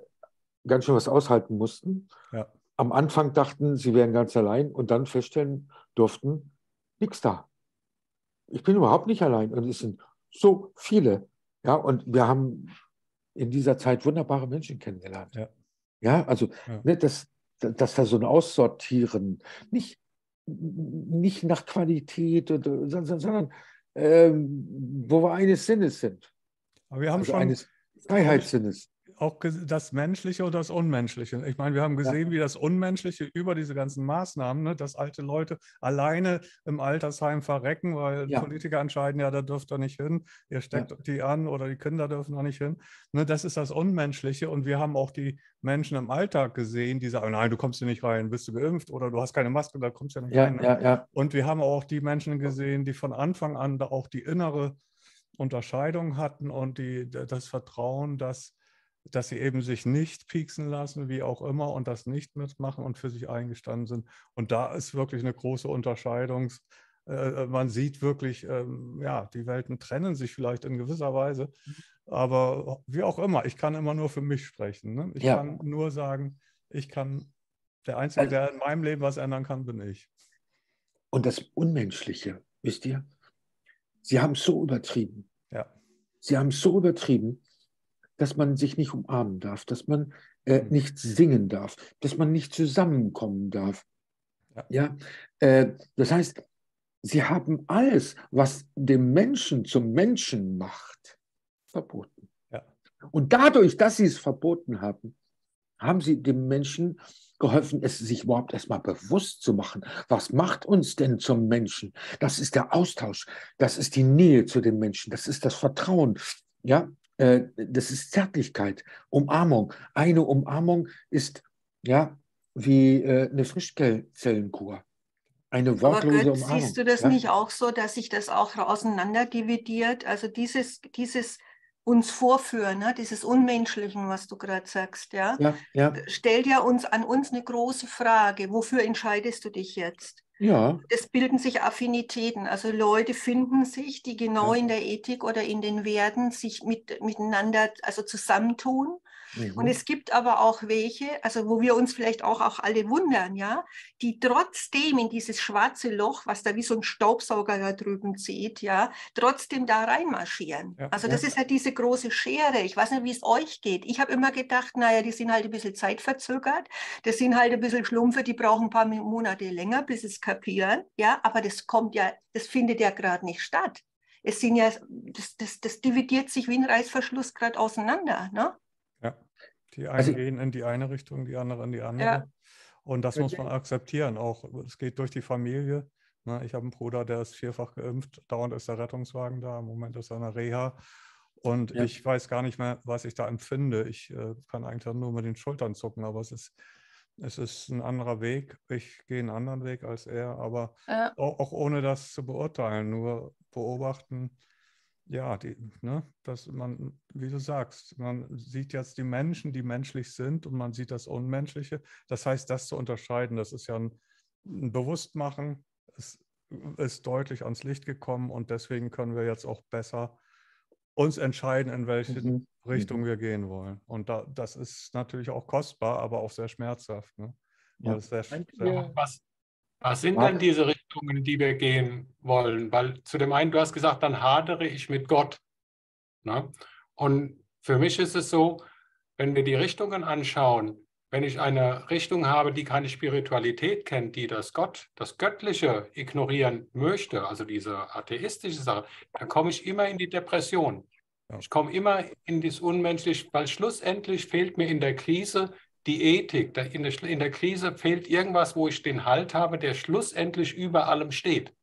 ganz schön was aushalten mussten. Ja. Am Anfang dachten, sie wären ganz allein und dann feststellen durften, nichts da. Ich bin überhaupt nicht allein und es sind so viele. Ja, und wir haben in dieser Zeit wunderbare Menschen kennengelernt. Ja, ja also, ja. Ne, dass, dass da so ein Aussortieren, nicht nicht nach Qualität, sondern äh, wo wir eines Sinnes sind. Aber wir haben also schon eines Freiheitssinnes auch das Menschliche und das Unmenschliche. Ich meine, wir haben gesehen, ja. wie das Unmenschliche über diese ganzen Maßnahmen, ne, dass alte Leute alleine im Altersheim verrecken, weil ja. Politiker entscheiden, ja, da dürft ihr nicht hin, ihr steckt ja. die an oder die Kinder dürfen da nicht hin. Ne, das ist das Unmenschliche. Und wir haben auch die Menschen im Alltag gesehen, die sagen, nein, du kommst hier nicht rein, bist du geimpft oder du hast keine Maske, da kommst du ja nicht rein. Ne? Und wir haben auch die Menschen gesehen, die von Anfang an da auch die innere Unterscheidung hatten und die, das Vertrauen, dass dass sie eben sich nicht pieksen lassen, wie auch immer, und das nicht mitmachen und für sich eingestanden sind. Und da ist wirklich eine große Unterscheidung. Äh, man sieht wirklich, ähm, ja, die Welten trennen sich vielleicht in gewisser Weise, aber wie auch immer, ich kann immer nur für mich sprechen. Ne? Ich ja. kann nur sagen, ich kann, der Einzige, also, der in meinem Leben was ändern kann, bin ich. Und das Unmenschliche, wisst ihr, Sie haben es so übertrieben. Ja. Sie haben es so übertrieben, dass man sich nicht umarmen darf, dass man äh, mhm. nicht singen darf, dass man nicht zusammenkommen darf. Ja? Äh, das heißt, sie haben alles, was dem Menschen zum Menschen macht, verboten. Ja. Und dadurch, dass sie es verboten haben, haben sie dem Menschen geholfen, es sich überhaupt erstmal bewusst zu machen. Was macht uns denn zum Menschen? Das ist der Austausch, das ist die Nähe zu den Menschen, das ist das Vertrauen. Ja, das ist Zärtlichkeit, Umarmung. Eine Umarmung ist ja wie äh, eine Frischzellenkur. Eine wortlose Aber Götz, Umarmung. Siehst du das ja? nicht auch so, dass sich das auch auseinanderdividiert? Also dieses, dieses uns vorführen, ne? dieses Unmenschlichen, was du gerade sagst, ja? Ja, ja? stellt ja uns an uns eine große Frage. Wofür entscheidest du dich jetzt? Ja. Es bilden sich Affinitäten. Also Leute finden sich, die genau ja. in der Ethik oder in den Werten sich mit, miteinander also zusammentun. Mhm. Und es gibt aber auch welche, also wo wir uns vielleicht auch, auch alle wundern, ja, die trotzdem in dieses schwarze Loch, was da wie so ein Staubsauger da drüben zieht, ja, trotzdem da reinmarschieren. Ja, also das ja. ist halt diese große Schere. Ich weiß nicht, wie es euch geht. Ich habe immer gedacht, naja, die sind halt ein bisschen zeitverzögert, das sind halt ein bisschen Schlumpfe, die brauchen ein paar Monate länger, bis es kapieren, ja, aber das kommt ja, das findet ja gerade nicht statt. Es sind ja, das, das, das dividiert sich wie ein Reißverschluss gerade auseinander, ne? Die einen also, gehen in die eine Richtung, die anderen in die andere. Ja. Und das muss man akzeptieren. Auch es geht durch die Familie. Ne? Ich habe einen Bruder, der ist vierfach geimpft. Dauernd ist der Rettungswagen da. Im Moment ist er in der Reha. Und ja. ich weiß gar nicht mehr, was ich da empfinde. Ich äh, kann eigentlich nur mit den Schultern zucken, aber es ist es ist ein anderer Weg. Ich gehe einen anderen Weg als er, aber ja. auch, auch, ohne das zu beurteilen, nur beobachten. Ja, die, ne, dass man, wie du sagst, man sieht jetzt die Menschen, die menschlich sind und man sieht das Unmenschliche. Das heißt, das zu unterscheiden, das ist ja ein, ein Bewusstmachen. Es ist deutlich ans Licht gekommen und deswegen können wir jetzt auch besser uns entscheiden, in welche mhm. Richtung mhm. wir gehen wollen. Und da, das ist natürlich auch kostbar, aber auch sehr schmerzhaft. Ne? Ja. Sehr, sehr was, was sind denn diese Richtungen, die wir gehen wollen? Weil zu dem einen, du hast gesagt, dann hadere ich mit Gott. Ne? Und für mich ist es so, wenn wir die Richtungen anschauen, wenn ich eine Richtung habe, die keine Spiritualität kennt, die das Gott, das Göttliche ignorieren möchte, also diese atheistische Sache, dann komme ich immer in die Depression. Ich komme immer in das Unmenschliche, weil schlussendlich fehlt mir in der Krise die Ethik. In der, Krise fehlt irgendwas, wo ich den Halt habe, der schlussendlich über allem steht.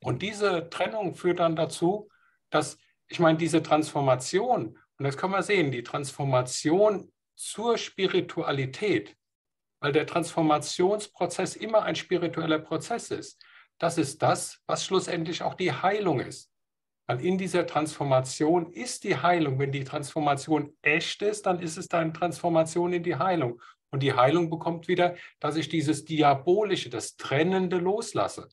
Und diese Trennung führt dann dazu, dass, ich meine, diese Transformation, und das können wir sehen, die Transformation zur Spiritualität, weil der Transformationsprozess immer ein spiritueller Prozess ist. Das ist das, was schlussendlich auch die Heilung ist. Weil in dieser Transformation ist die Heilung. Wenn die Transformation echt ist, dann ist es dann Transformation in die Heilung. Und die Heilung bekommt wieder, dass ich dieses Diabolische, das Trennende loslasse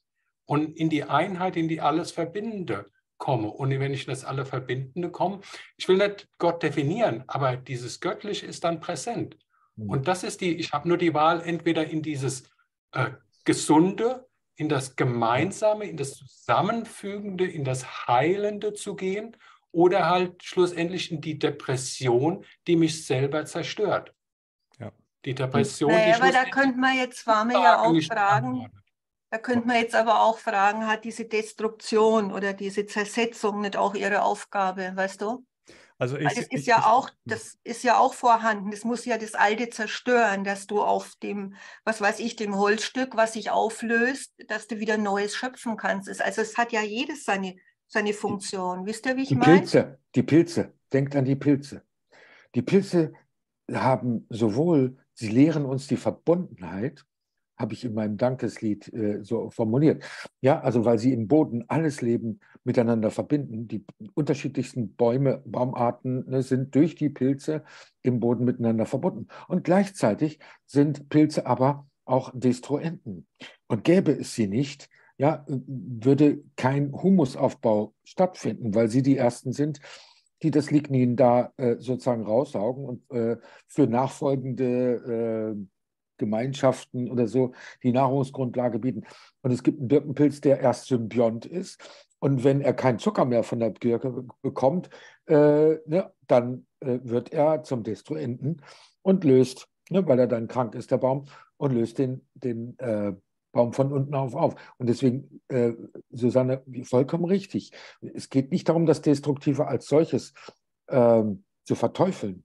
und in die Einheit, in die alles Verbindende komme. Und wenn ich in das alle Verbindende komme, ich will nicht Gott definieren, aber dieses Göttliche ist dann präsent. Mhm. Und das ist die, ich habe nur die Wahl, entweder in dieses äh, Gesunde, in das Gemeinsame, in das Zusammenfügende, in das Heilende zu gehen oder halt schlussendlich in die Depression, die mich selber zerstört. Ja. Die Depression. Naja, die aber da könnte man jetzt, war mir ja auch fragen, da könnte man jetzt aber auch fragen, hat diese Destruktion oder diese Zersetzung nicht auch ihre Aufgabe, weißt du? Also ich, das ist ich, ja auch, das ist ja auch vorhanden. Das muss ja das Alte zerstören, dass du auf dem, was weiß ich, dem Holzstück, was sich auflöst, dass du wieder Neues schöpfen kannst. Also es hat ja jedes seine, seine Funktion. Wisst ihr, wie ich meine? Pilze, die Pilze. Denkt an die Pilze. Die Pilze haben sowohl, sie lehren uns die Verbundenheit, habe ich in meinem Dankeslied äh, so formuliert. Ja, also weil sie im Boden alles Leben miteinander verbinden. Die unterschiedlichsten Bäume, Baumarten ne, sind durch die Pilze im Boden miteinander verbunden. Und gleichzeitig sind Pilze aber auch Destruenten. Und gäbe es sie nicht, ja, würde kein Humusaufbau stattfinden, weil sie die ersten sind, die das Lignin da äh, sozusagen raussaugen und äh, für nachfolgende äh, Gemeinschaften oder so die Nahrungsgrundlage bieten. Und es gibt einen Birkenpilz, der erst Symbiont ist. Und wenn er keinen Zucker mehr von der Birke bekommt, äh, ne, dann äh, wird er zum Destruenten und löst, ne, weil er dann krank ist, der Baum, und löst den, den äh, Baum von unten auf auf. Und deswegen, äh, Susanne, vollkommen richtig. Es geht nicht darum, das Destruktive als solches ähm, zu verteufeln.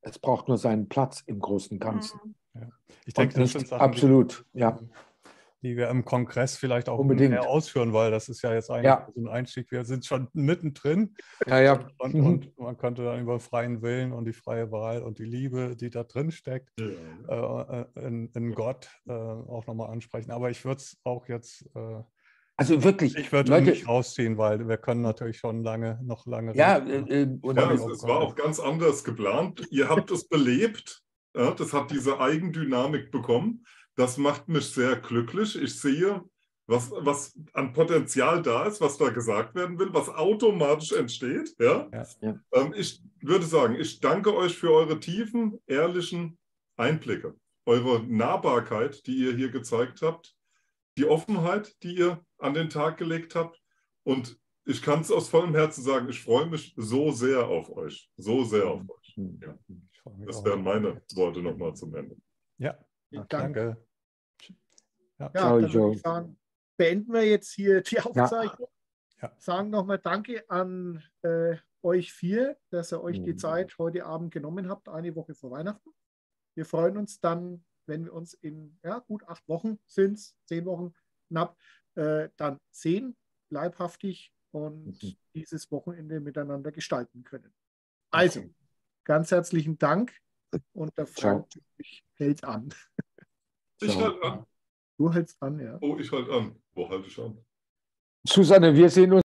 Es braucht nur seinen Platz im großen Ganzen. Ja. Ich denke, das sind Sachen, absolut, die, ja. die wir im Kongress vielleicht auch Unbedingt. mehr ausführen, weil das ist ja jetzt eigentlich ja. so ein Einstieg. Wir sind schon mittendrin. Ja, ja. Und, mhm. und, man könnte dann über freien Willen und die freie Wahl und die Liebe, die da drin steckt, ja. äh, in, in, Gott äh, auch nochmal ansprechen. Aber ich würde es auch jetzt. Äh, also wirklich. Ich würde nicht rausziehen, weil wir können natürlich schon lange, noch lange. Ja, äh, äh ja es, es war auch ganz anders geplant. Ihr habt es belebt. Ja, das hat diese Eigendynamik bekommen. Das macht mich sehr glücklich. Ich sehe, was, was an Potenzial da ist, was da gesagt werden will, was automatisch entsteht. Ja? ja, ja. Ähm, ich würde sagen, ich danke euch für eure tiefen, ehrlichen Einblicke, eure Nahbarkeit, die ihr hier gezeigt habt, die Offenheit, die ihr an den Tag gelegt habt. Und ich kann es aus vollem Herzen sagen, ich freue mich so sehr auf euch. So sehr auf euch. Ja. Das wären meine Worte nochmal zum Ende. Ja, danke. Ja, ja dann würde ich sagen, beenden wir jetzt hier die Aufzeichnung. Ja. Ja. Sagen nochmal Danke an äh, euch vier, dass ihr euch mhm. die Zeit heute Abend genommen habt, eine Woche vor Weihnachten. Wir freuen uns dann, wenn wir uns in ja, gut acht Wochen sind es, zehn Wochen knapp, äh, dann sehen, leibhaftig und mhm. dieses Wochenende miteinander gestalten können. Also, okay. Ganz herzlichen Dank und der Frank hält an. Ich halte an. Du hältst an, ja. Oh, ich halte an. Wo halte ich an? Susanne, wir sehen uns.